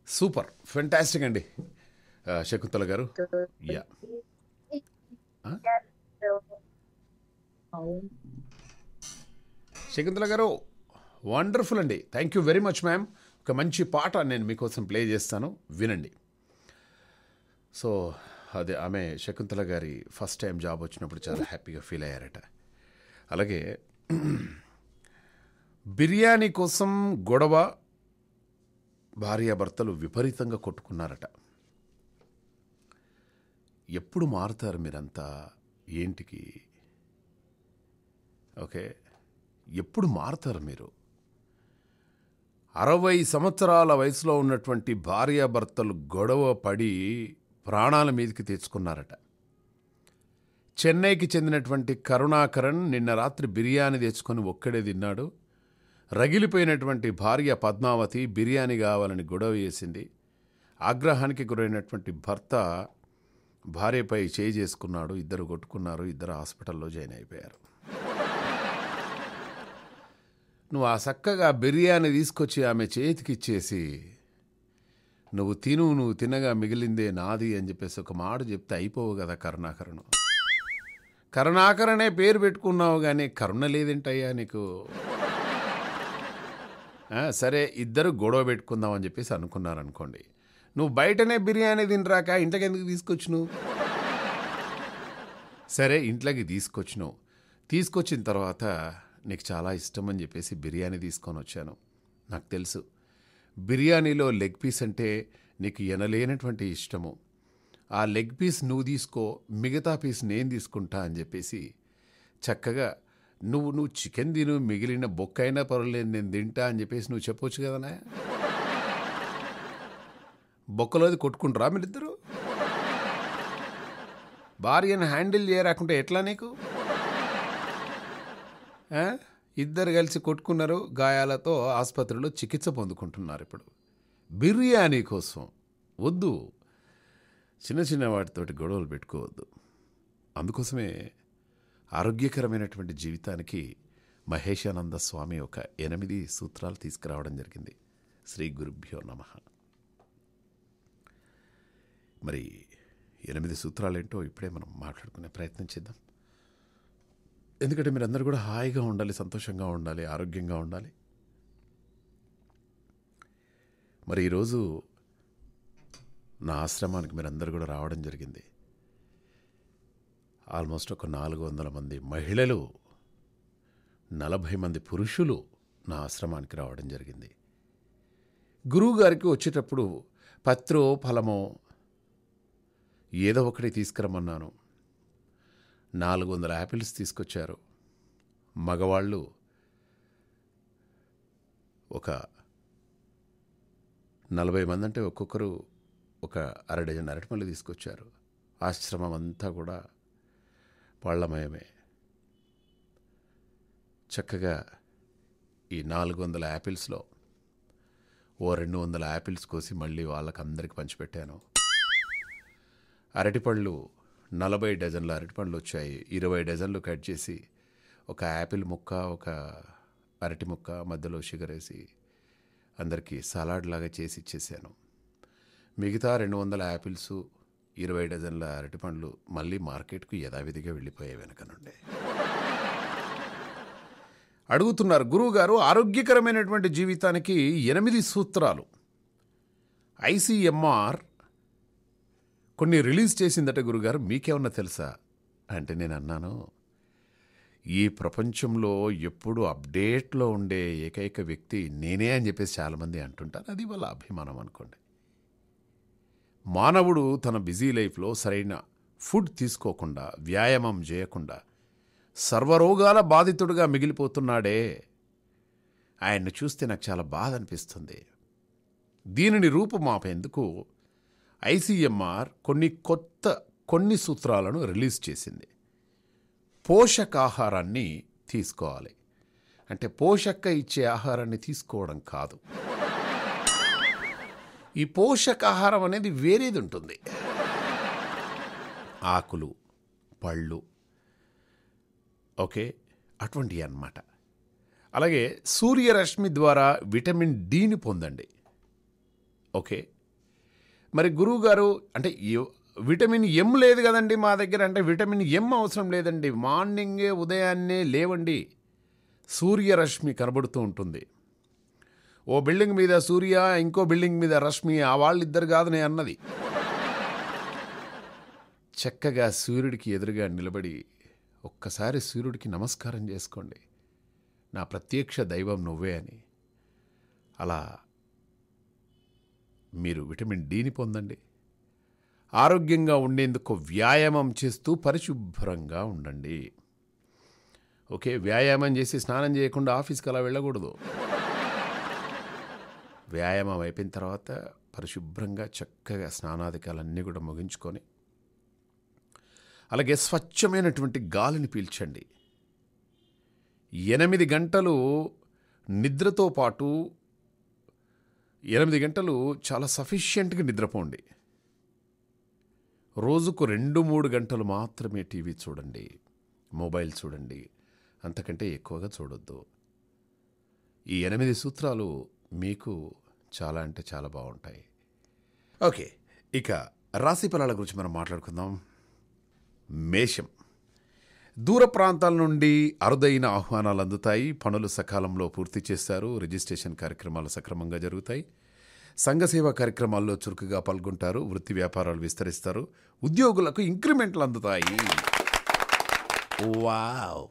సూపర్ ఫెంటాస్టిక్ అండి. శకుంతల గారు. యా. శకుంతల గారు వండర్ఫుల్ అండి. Thank you very much ma'am. ఒక మంచి పాట నేను మీకోసం ప్లే చేస్తాను. వినండి. సో అదే ఆమె శకుంతల గారి ఫస్ట్ టైం జాబ్ వచ్చినప్పుడు చాలా హ్యాపీగా ఫీల్ అయ్యారట. అలాగే బిర్యానీ కోసం గొడవ భార్యాభర్తలు విపరీతంగా కొట్టుకున్నారట. ఎప్పుడు మారుతారు మీరంతా? ఏంటికి? ఓకే. ఎప్పుడు మారుతారు మీరు? అరవై సంవత్సరాల వయసులో ఉన్నటువంటి భార్యాభర్తలు గొడవ పడి ప్రాణాల మీదకి తెచ్చుకున్నారట. చెన్నైకి చెందినటువంటి కరుణాకరణ్ నిన్న రాత్రి బిర్యానీ తెచ్చుకొని ఒక్కడే తిన్నాడు. రగిలిపోయినటువంటి భార్య పద్మావతి బిర్యానీ కావాలని గొడవ చేసింది. ఆగ్రహానికి గురైనటువంటి భర్త భార్యపై చేయి చేసుకున్నాడు ఇద్దరు కొట్టుకున్నారు ఇద్దరు హాస్పిటల్లో జాయిన్ అయిపోయారు. నువ్వు ఆ చక్కగా బిర్యానీ తీసుకొచ్చి ఆమె చేతికి ఇచ్చేసి నువ్వు తిను నువ్వు తినగా మిగిలిందే నాది అని చెప్పేసి ఒక మాట చెప్తే అయిపోవు కదా కరుణాకరణం. కరుణాకరణే పేరు పెట్టుకున్నావు కానీ కరుణ లేదేంటయ్యా నీకు? సరే ఇద్దరు గొడవ పెట్టుకుందాం అని చెప్పేసి అనుకున్నారు అనుకోండి నువ్వు బయటనే బిర్యానీ తినరాక ఇంట్లోకి ఎందుకు తీసుకొచ్చినావు? సరే ఇంట్లోకి తీసుకొచ్చినావు. తీసుకొచ్చిన తర్వాత నీకు చాలా ఇష్టం అని చెప్పేసి బిర్యానీ తీసుకొని వచ్చాను. నాకు తెలుసు. బిర్యానీలో లెగ్ పీస్ అంటే నీకు ఎనలేనటువంటి ఇష్టము. ఆ లెగ్ పీస్ నువ్వు తీసుకో మిగతా పీస్ నేను తీసుకుంటా అని చెప్పేసి చక్కగా నువ్వు నువ్వు చికెన్ తిను మిగిలిన బొక్క అయినా పర్వాలేదు నేను తింటా అని చెప్పేసి నువ్వు చెప్పొచ్చు కదనా బొక్కలోది కొట్టుకుంటారా మీరిద్దరు? భార్యను హ్యాండిల్ చేయరాకుంటే ఎట్లా నీకు? ఆ? ఇద్దరు కలిసి కొట్టుకున్నారు. గాయాలతో ఆసుపత్రిలో చికిత్స పొందుకుంటున్నారు ఇప్పుడు. బిర్యానీ కోసం వద్దు. చిన్న చిన్న వాటితోటి గొడవలు పెట్టుకోవద్దు. అందుకోసమే ఆరోగ్యకరమైనటువంటి జీవితానికి మహేశానంద స్వామి ఒక ఎనిమిది సూత్రాలు తీసుకురావడం జరిగింది. శ్రీ గురుభ్యో నమ. మరి ఎనిమిది సూత్రాలు ఏంటో ఇప్పుడే మనం మాట్లాడుకునే ప్రయత్నం చేద్దాం. ఎందుకంటే మీరందరూ కూడా హాయిగా ఉండాలి సంతోషంగా ఉండాలి ఆరోగ్యంగా ఉండాలి. మరి ఈరోజు నా ఆశ్రమానికి మీరందరూ కూడా రావడం జరిగింది. ఆల్మోస్ట్ ఒక నాలుగు వందల మంది మహిళలు నలభై మంది పురుషులు నా ఆశ్రమానికి రావడం జరిగింది. గురువు గారికి వచ్చేటప్పుడు పత్రో ఫలమో ఏదో ఒకటి తీసుకురమ్మన్నాను. నాలుగు వందల యాపిల్స్ తీసుకొచ్చారు. మగవాళ్ళు ఒక నలభై మంది అంటే ఒక్కొక్కరు ఒక అర డజన్ అరటిపళ్ళు తీసుకొచ్చారు. ఆశ్రమం అంతా కూడా పళ్ళమయమే చక్కగా ఈ నాలుగు వందల యాపిల్స్లో ఓ రెండు వందల యాపిల్స్ కోసి మళ్ళీ వాళ్ళకందరికి పంచిపెట్టాను. అరటిపళ్ళు నలభై డజన్ల అరటిపండ్లు వచ్చాయి. ఇరవై డజన్లు కట్ చేసి ఒక యాపిల్ ముక్క ఒక అరటి ముక్క మధ్యలో షుగర్ వేసి అందరికీ సలాడ్ లాగా చేసి ఇచ్చేసాను. మిగతా రెండు వందల యాపిల్స్ ఇరవై డజన్ల అరటిపండ్లు మళ్ళీ మార్కెట్కు యథావిధిగా వెళ్ళిపోయాయి వెనక నుండి. అడుగుతున్నారు గురువుగారు ఆరోగ్యకరమైనటువంటి జీవితానికి ఎనిమిది సూత్రాలు. ఐసీఎంఆర్ కొన్ని రిలీజ్ చేసిందట గురుగారు మీకేమన్నా తెలుసా? అంటే నేను అన్నాను ఈ ప్రపంచంలో ఎప్పుడు అప్డేట్లో ఉండే ఏకైక వ్యక్తి నేనే అని చెప్పేసి చాలామంది అంటుంటారు. అది వాళ్ళ అభిమానం అనుకోండి. మానవుడు తన బిజీ లైఫ్లో సరైన ఫుడ్ తీసుకోకుండా వ్యాయామం చేయకుండా సర్వరోగాల బాధితుడుగా మిగిలిపోతున్నాడే. ఆయన్ని చూస్తే నాకు చాలా బాధ అనిపిస్తుంది. దీనిని రూపుమాపేందుకు ఐసీఎంఆర్ కొన్ని కొత్త కొన్ని సూత్రాలను రిలీజ్ చేసింది. పోషకాహారాన్ని తీసుకోవాలి. అంటే పోషక ఇచ్చే ఆహారాన్ని తీసుకోవడం కాదు. ఈ పోషకాహారం అనేది వేరేది ఉంటుంది. ఆకులు పళ్ళు ఓకే అటువంటివి అన్నమాట. అలాగే సూర్యరశ్మి ద్వారా విటమిన్ డిని పొందండి. ఓకే మరి గురువు గారు అంటే విటమిన్ ఎం లేదు కదండి మా దగ్గర అంటే విటమిన్ ఎం అవసరం లేదండి. మార్నింగే ఉదయాన్నే లేవండి సూర్యరశ్మి కనబడుతూ ఉంటుంది. ఓ బిల్డింగ్ మీద సూర్య ఇంకో బిల్డింగ్ మీద రశ్మి ఆ వాళ్ళిద్దరు కాదు నేను అన్నది. చక్కగా సూర్యుడికి ఎదురుగా నిలబడి ఒక్కసారి సూర్యుడికి నమస్కారం చేసుకోండి. నా ప్రత్యక్ష దైవం నువ్వే అని. అలా మీరు విటమిన్ డిని పొందండి. ఆరోగ్యంగా ఉండేందుకు వ్యాయామం చేస్తూ పరిశుభ్రంగా ఉండండి. ఓకే వ్యాయామం చేసి స్నానం చేయకుండా ఆఫీస్కి అలా వెళ్ళకూడదు. వ్యాయామం అయిపోయిన తర్వాత పరిశుభ్రంగా చక్కగా స్నానాధికాలన్నీ కూడా ముగించుకొని అలాగే స్వచ్ఛమైనటువంటి గాలిని పీల్చండి. ఎనిమిది గంటలు నిద్రతో పాటు ఎనిమిది గంటలు చాలా సఫిషియెంట్గా నిద్రపోండి. రోజుకు రెండు మూడు గంటలు మాత్రమే టీవీ చూడండి మొబైల్ చూడండి అంతకంటే ఎక్కువగా చూడొద్దు. ఈ ఎనిమిది సూత్రాలు మీకు చాలా అంటే చాలా బాగుంటాయి. ఓకే ఇక రాశి ఫలాల గురించి మనం మాట్లాడుకుందాం. మేషం. దూర ప్రాంతాల నుండి అరుదైన ఆహ్వానాలు అందుతాయి. పనులు సకాలంలో పూర్తి చేస్తారు రిజిస్ట్రేషన్ కార్యక్రమాలు సక్రమంగా జరుగుతాయి. సంఘ సేవా కార్యక్రమాల్లో చురుకుగా పాల్గొంటారు. వృత్తి వ్యాపారాలు విస్తరిస్తారు. ఉద్యోగులకు ఇంక్రిమెంట్లు అందుతాయి. వావ్!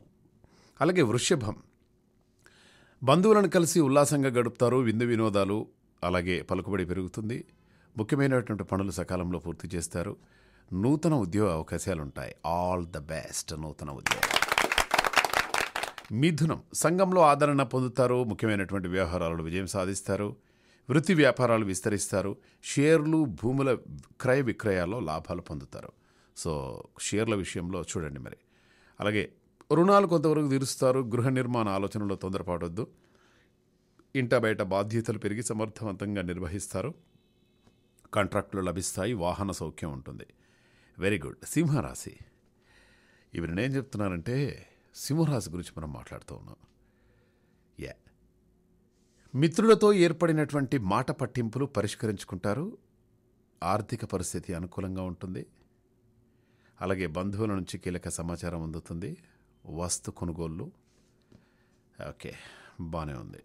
అలాగే వృషభం. బంధువులను కలిసి ఉల్లాసంగా గడుపుతారు. విందు వినోదాలు అలాగే పలుకుబడి పెరుగుతుంది. ముఖ్యమైనటువంటి పనులు సకాలంలో పూర్తి చేస్తారు. నూతన ఉద్యోగ అవకాశాలు ఉంటాయి ఆల్ ద బెస్ట్ నూతన ఉద్యోగం. మిథునం. సంఘంలో ఆదరణ పొందుతారు. ముఖ్యమైనటువంటి వ్యవహారాలు విజయం సాధిస్తారు. వృత్తి వ్యాపారాలు విస్తరిస్తారు. షేర్లు భూముల క్రయ విక్రయాల్లో లాభాలు పొందుతారు. సో షేర్ల విషయంలో చూడండి మరి. అలాగే రుణాలు కొంతవరకు తీరుస్తారు. గృహ నిర్మాణ ఆలోచనలో తొందరపడొద్దు ఇంట బయట బాధ్యతలు పెరిగి సమర్థవంతంగా నిర్వహిస్తారు. కాంట్రాక్టులు లభిస్తాయి. వాహన సౌఖ్యం ఉంటుంది. Very good. సింహరాశి. ఇవి నేనేం చెప్తున్నానంటే సింహరాశి గురించి మనం మాట్లాడుతూ ఉన్నాం. యా. మిత్రులతో ఏర్పడినటువంటి మాట పట్టింపులు పరిష్కరించుకుంటారు. ఆర్థిక పరిస్థితి అనుకూలంగా ఉంటుంది. అలాగే బంధువుల నుంచి కీలక సమాచారం అందుతుంది. వస్తు కొనుగోళ్ళు. ఓకే బాగానే ఉంది.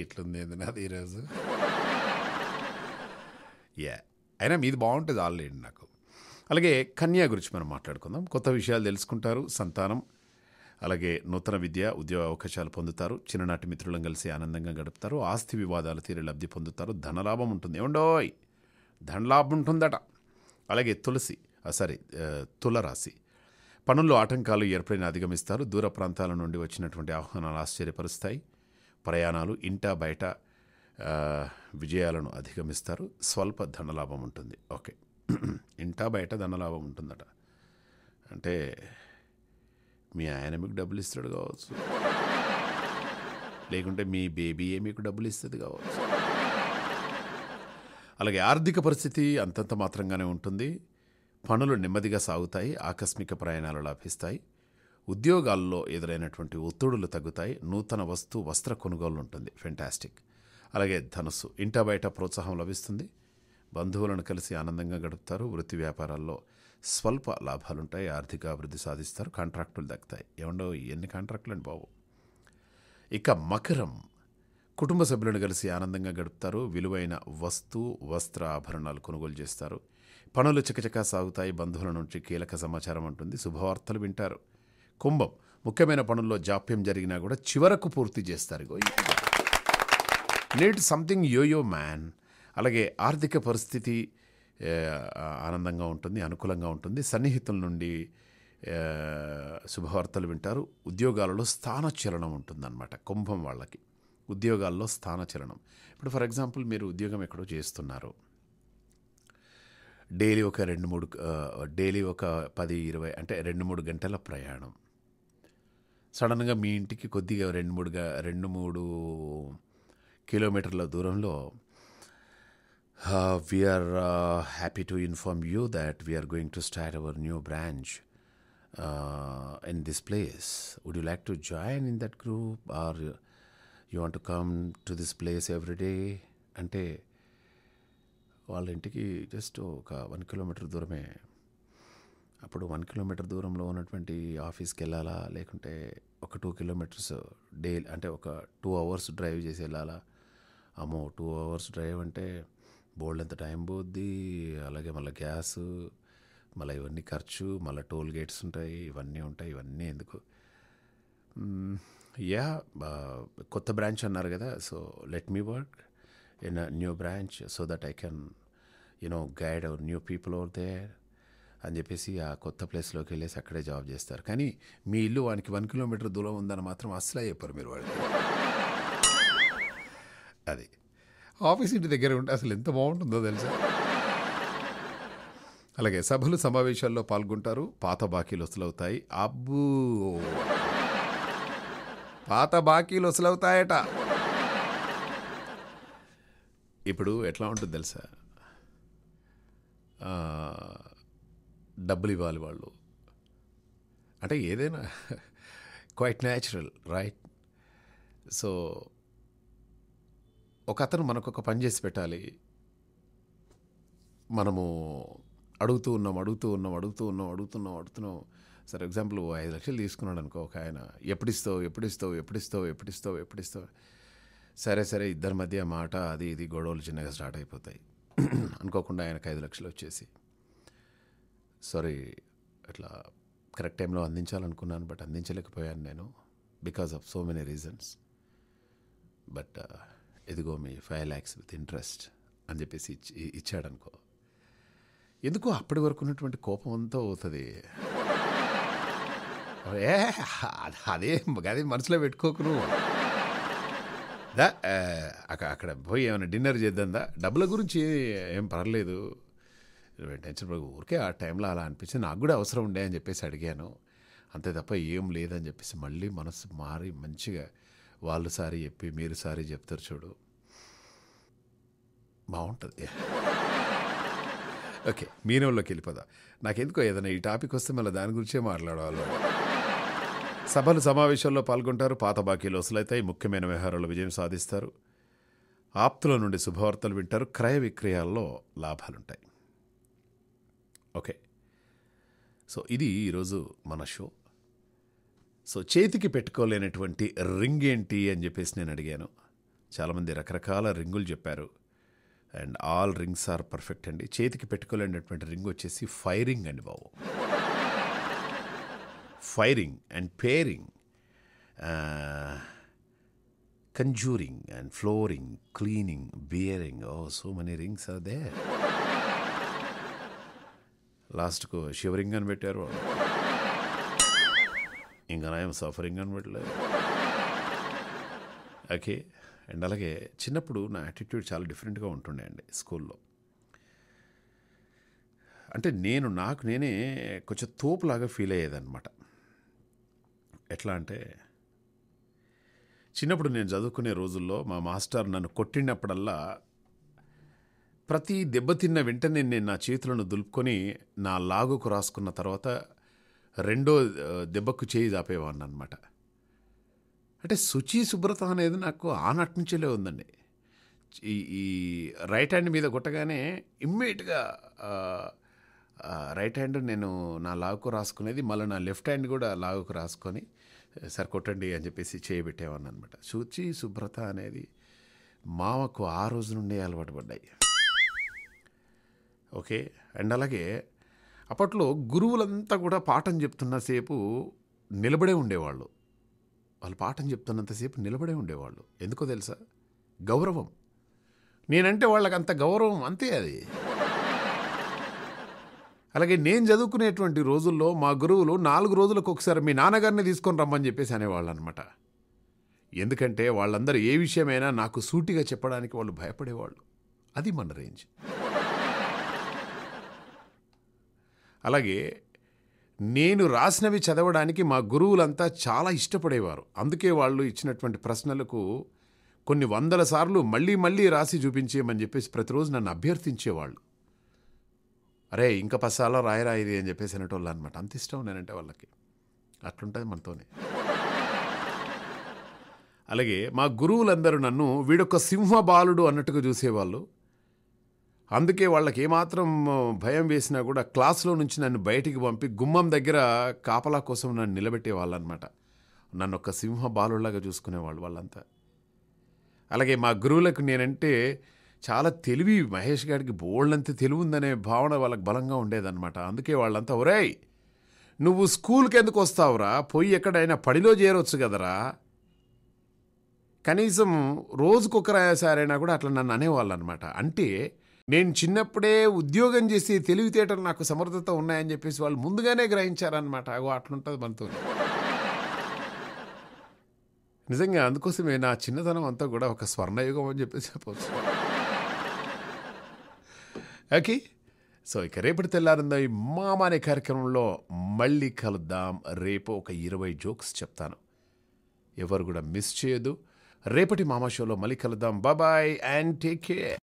ఇట్లుంది ఏంది నాది ఈరోజు? యా. అయినా మీది బాగుంటుంది ఆల్రెడీ నాకు. అలాగే కన్యా గురించి మనం మాట్లాడుకుందాం. కొత్త విషయాలు తెలుసుకుంటారు. సంతానం అలాగే నూతన విద్య ఉద్యోగ అవకాశాలు పొందుతారు. చిన్ననాటి మిత్రులను కలిసి ఆనందంగా గడుపుతారు. ఆస్తి వివాదాలు తీరి లబ్ధి పొందుతారు. ధనలాభం ఉంటుంది. ఏమండోయ్! ధనలాభం ఉంటుందట. అలాగే తులసి సారీ తులరాశి. పనుల్లో ఆటంకాలు ఏర్పడిన అధిగమిస్తారు. దూర ప్రాంతాల నుండి వచ్చినటువంటి ఆహ్వానాలు ఆశ్చర్యపరుస్తాయి. ప్రయాణాలు ఇంట బయట విజయాలను అధిగమిస్తారు. స్వల్ప ధనలాభం ఉంటుంది. ఓకే. ఇంటా బయట ధనలాభం ఉంటుందట. అంటే మీ ఆయన మీకు డబ్బులు ఇస్తాడు కావచ్చు. లేకుంటే మీ బేబీయే మీకు డబ్బులు ఇస్తుంది కావచ్చు. అలాగే ఆర్థిక పరిస్థితి అంతంత మాత్రంగానే ఉంటుంది. పనులు నెమ్మదిగా సాగుతాయి. ఆకస్మిక ప్రయాణాలు లభిస్తాయి. ఉద్యోగాల్లో ఎదురైనటువంటి ఒత్తిడులు తగ్గుతాయి. నూతన వస్తు వస్త్ర కొనుగోలు ఉంటుంది. ఫెంటాస్టిక్ అలాగే ధనస్సు. ఇంట బయట ప్రోత్సాహం లభిస్తుంది. బంధువులను కలిసి ఆనందంగా గడుపుతారు. వృత్తి వ్యాపారాల్లో స్వల్ప లాభాలుంటాయి. ఆర్థిక అభివృద్ధి సాధిస్తారు. కాంట్రాక్టులు దక్కుతాయి. ఏమండవు ఎన్ని కాంట్రాక్టులు అండి బాబు? ఇక మకరం. కుటుంబ సభ్యులను కలిసి ఆనందంగా గడుపుతారు. విలువైన వస్తు వస్త్ర ఆభరణాలు కొనుగోలు చేస్తారు. పనులు చకచకా సాగుతాయి. బంధువుల నుంచి కీలక సమాచారం ఉంటుంది. శుభవార్తలు వింటారు. కుంభం. ముఖ్యమైన పనుల్లో జాప్యం జరిగినా కూడా చివరకు పూర్తి చేస్తారు. ఇగో నీడ్ సంథింగ్ యోయో మ్యాన్ అలాగే ఆర్థిక పరిస్థితి ఆనందంగా ఉంటుంది అనుకూలంగా ఉంటుంది. సన్నిహితుల నుండి శుభవార్తలు వింటారు. ఉద్యోగాలలో స్థానచలనం ఉంటుందన్నమాట కుంభం వాళ్ళకి. ఉద్యోగాల్లో స్థానచలనం. ఇప్పుడు ఫర్ ఎగ్జాంపుల్ మీరు ఉద్యోగం ఎక్కడో చేస్తున్నారు. డైలీ ఒక రెండు మూడు డైలీ ఒక పది ఇరవై అంటే రెండు మూడు గంటల ప్రయాణం. సడన్గా మీ ఇంటికి కొద్దిగా రెండు మూడుగా రెండు మూడు కిలోమీటర్ల దూరంలో we are happy to inform you that we are going to start our new branch in this place would you like to join in that group or you want come to this place everyday అంటే వాళ్ళ ఇంటికి just ఒక one kilometre దూరమే. అప్పుడు one kilometre దూరంలో ఉన్నటువంటి ఆఫీస్కి వెళ్ళాలా? లేకుంటే ఒక టూ కిలోమీటర్స్ డే అంటే ఒక టూ అవర్స్ డ్రైవ్ చేసి వెళ్ళాలా? అమ్మో టూ అవర్స్ డ్రైవ్ అంటే బోల్డ్ ఎంత టైం పోద్ది. అలాగే మళ్ళీ గ్యాస్ మళ్ళీ ఇవన్నీ ఖర్చు మళ్ళీ టోల్ గేట్స్ ఉంటాయి ఇవన్నీ ఉంటాయి ఇవన్నీ ఎందుకు? యా కొత్త బ్రాంచ్ అన్నారు కదా so let me work in a new branch so that I can you know guide our new people over there అని చెప్పేసి ఆ కొత్త ప్లేస్లోకి వెళ్ళేసి అక్కడే జాబ్ చేస్తారు. కానీ మీ ఇల్లు వానికి వన్ కిలోమీటర్ దూరం ఉందని మాత్రం అసలే చెప్పరు మీరు వాళ్ళు. అది. ఆఫీస్ ఇంటి దగ్గర ఉంటే అసలు ఎంత బాగుంటుందో తెలుసా? అలాగే సభలు సమావేశాల్లో పాల్గొంటారు. పాత బాకీలు వసలవుతాయి. అబ్బూ! పాత బాకీలు వసలవుతాయట. ఇప్పుడు ఎట్లా ఉంటుంది తెలుసా? డబ్బులు ఇవ్వాలి వాళ్ళు. అంటే ఏదైనా క్వైట్ న్యాచురల్ రైట్ సో ఒక అతను మనకొక పని చేసి పెట్టాలి. మనము అడుగుతూ ఉన్నాం అడుగుతూ ఉన్నాం అడుగుతూ ఉన్నాం అడుగుతున్నాం అడుగుతున్నాం సార్ ఎగ్జాంపుల్ ఐదు లక్షలు తీసుకున్నాడు అనుకో ఒక ఆయన. ఎప్పుడిస్తావు ఎప్పుడిస్తావు ఎప్పుడిస్తావు ఎప్పుడిస్తావు ఎప్పుడిస్తావు? సరే సరే ఇద్దరి మధ్య మాట అది ఇది గొడవలు చిన్నగా స్టార్ట్ అయిపోతాయి. అనుకోకుండా ఆయనకు ఐదు లక్షలు వచ్చేసి. సారీ అట్లా కరెక్ట్ టైంలో అందించాలనుకున్నాను బట్ అందించలేకపోయాను నేను because of so many reasons but ఇదిగో మీ ఫైవ్ ల్యాక్స్ విత్ ఇంట్రెస్ట్ అని చెప్పేసి ఇచ్చి ఇచ్చాడనుకో. ఎందుకో అప్పటి వరకు ఉన్నటువంటి కోపం అంతా అవుతుంది ఏ అదే అదే మనసులో పెట్టుకోకు నువ్వు. దా అక్కడ పోయి ఏమైనా డిన్నర్ చేద్దాందా? డబ్బుల గురించి ఏం పర్లేదు. టెన్షన్ పడకు. ఊరికే ఆ టైంలో అలా అనిపించింది. నాకు కూడా అవసరం ఉండే అని చెప్పేసి అడిగాను. అంతే తప్ప ఏం లేదని చెప్పేసి మళ్ళీ మనసు మారి మంచిగా వాళ్ళు సారీ చెప్పి మీరు సారీ చెప్తారు చూడు. బాగుంటుంది. ఓకే మీనంలోకి వెళ్ళిపోదా? నాకెందుకో ఏదైనా ఈ టాపిక్ వస్తే మళ్ళీ దాని గురించే మాట్లాడవాలి సభలు సమావేశాల్లో పాల్గొంటారు పాత బాకీలు వసలైతాయి ముఖ్యమైన వ్యవహారాల్లో విజయం సాధిస్తారు. ఆప్తుల నుండి శుభవార్తలు వింటారు క్రయ విక్రయాల్లో లాభాలుంటాయి. ఓకే సో ఇది ఈరోజు మన షో. సో చేతికి పెట్టుకోలేనటువంటి రింగ్ ఏంటి అని చెప్పేసి నేను అడిగాను. చాలామంది రకరకాల రింగులు చెప్పారు. And all rings are perfect అండి. చేతికి పెట్టుకోలేనటువంటి రింగ్ వచ్చేసి ఫైరింగ్ అండి బాబు. Firing and pairing conjuring and flooring cleaning bearing oh so many rings అదే లాస్ట్కు షివరింగ్ అని పెట్టారు. ఇంకా నాయం సఫరింగ్ అని పెట్టలేదు ఓకే అండ్ అలాగే చిన్నప్పుడు నా యాటిట్యూడ్ చాలా డిఫరెంట్గా ఉంటుండే అండి స్కూల్లో. అంటే నేను నాకు నేనే కొంచెం తోపులాగా ఫీల్ అయ్యేదన్నమాట. ఎట్లా అంటే చిన్నప్పుడు నేను చదువుకునే రోజుల్లో మా మాస్టర్ నన్ను కొట్టినప్పుడల్లా ప్రతి దెబ్బతిన్న వెంటనే నేను నా చేతులను దులుపుకొని నా లాగుకు రాసుకున్న తర్వాత రెండో దెబ్బకు చేయి దాపేవాడిని అనమాట అంటే శుచి శుభ్రత అనేది నాకు ఆనాటి నుంచేలే ఉందండి. ఈ ఈ రైట్ హ్యాండ్ మీద కొట్టగానే ఇమ్మీడియట్గా రైట్ హ్యాండ్ నేను నా లాగుకు రాసుకునేది మళ్ళీ నా లెఫ్ట్ హ్యాండ్ కూడా లాగుకు రాసుకొని సరే కొట్టండి అని చెప్పేసి చేయబెట్టేవాడిని అనమాట శుచి శుభ్రత అనేది మామకు ఆ రోజు నుండే అలవాటు పడ్డాయి. ఓకే? అండ్ అలాగే అప్పట్లో గురువులంతా కూడా పాఠం చెప్తున్నసేపు నిలబడే ఉండేవాళ్ళు. వాళ్ళు పాఠం చెప్తున్నంతసేపు నిలబడే ఉండేవాళ్ళు. ఎందుకో తెలుసా? గౌరవం. నేనంటే వాళ్ళకి అంత గౌరవం అంతే అది. అలాగే నేను చదువుకునేటువంటి రోజుల్లో మా గురువులు నాలుగు రోజులకు ఒకసారి మీ నాన్నగారిని తీసుకొని రమ్మని చెప్పేసి అనేవాళ్ళు అనమాట ఎందుకంటే వాళ్ళందరూ ఏ విషయమైనా నాకు సూటిగా చెప్పడానికి వాళ్ళు భయపడేవాళ్ళు. అది మన రేంజ్. అలాగే నేను రాసినవి చదవడానికి మా గురువులంతా చాలా ఇష్టపడేవారు. అందుకే వాళ్ళు ఇచ్చినటువంటి ప్రశ్నలకు కొన్ని వందల సార్లు మళ్ళీ మళ్ళీ రాసి చూపించేయమని చెప్పేసి ప్రతిరోజు నన్ను అభ్యర్థించేవాళ్ళు. అరే ఇంకా పసాలో రాయరా ఇది అని చెప్పేసి అనేటోళ్ళు అనమాట అంత ఇష్టం నేనంటే వాళ్ళకి. అట్లుంటుంది మనతోనే. అలాగే మా గురువులందరూ నన్ను వీడొక సింహ బాలుడు అన్నట్టుగా చూసేవాళ్ళు. అందుకే వాళ్ళకి ఏమాత్రం భయం వేసినా కూడా క్లాస్లో నుంచి నన్ను బయటికి పంపి గుమ్మం దగ్గర కాపలా కోసం నన్ను నిలబెట్టేవాళ్ళు అనమాట నన్ను ఒక సింహ బాలులాగా చూసుకునేవాళ్ళు వాళ్ళంతా. అలాగే మా గురువులకు నేనంటే చాలా తెలివి. మహేష్ గారికి బోళ్ళంత తెలివి ఉందనే భావన వాళ్ళకి బలంగా ఉండేదన్నమాట. అందుకే వాళ్ళంతా ఒరేయ్ నువ్వు స్కూల్కి ఎందుకు వస్తావురా? పోయి ఎక్కడైనా పడిలో చేరొచ్చు కదరా? కనీసం రోజుకొకసారైనా కూడా అట్లా నన్ను అనేవాళ్ళు అనమాట అంటే నేను చిన్నప్పుడే ఉద్యోగం చేసి తెలివితేటలు నాకు సమర్థత ఉన్నాయని చెప్పేసి వాళ్ళు ముందుగానే గ్రహించారనమాట అగో అట్లుంటుంది మనతో నిజంగా అందుకోసమే నా చిన్నతనం అంతా కూడా ఒక స్వర్ణయుగం అని చెప్పేసి చెప్పవచ్చు ఓకే సో ఇక రేపటి తెల్లారిందో ఈ మామ అనే కార్యక్రమంలో మళ్ళీ కలుద్దాం. రేపు ఒక ఇరవై జోక్స్ చెప్తాను. ఎవరు కూడా మిస్ చేయదు రేపటి మామా షోలో మళ్ళీ కలుద్దాం. బాబాయ్ అండ్ టేక్ కేర్.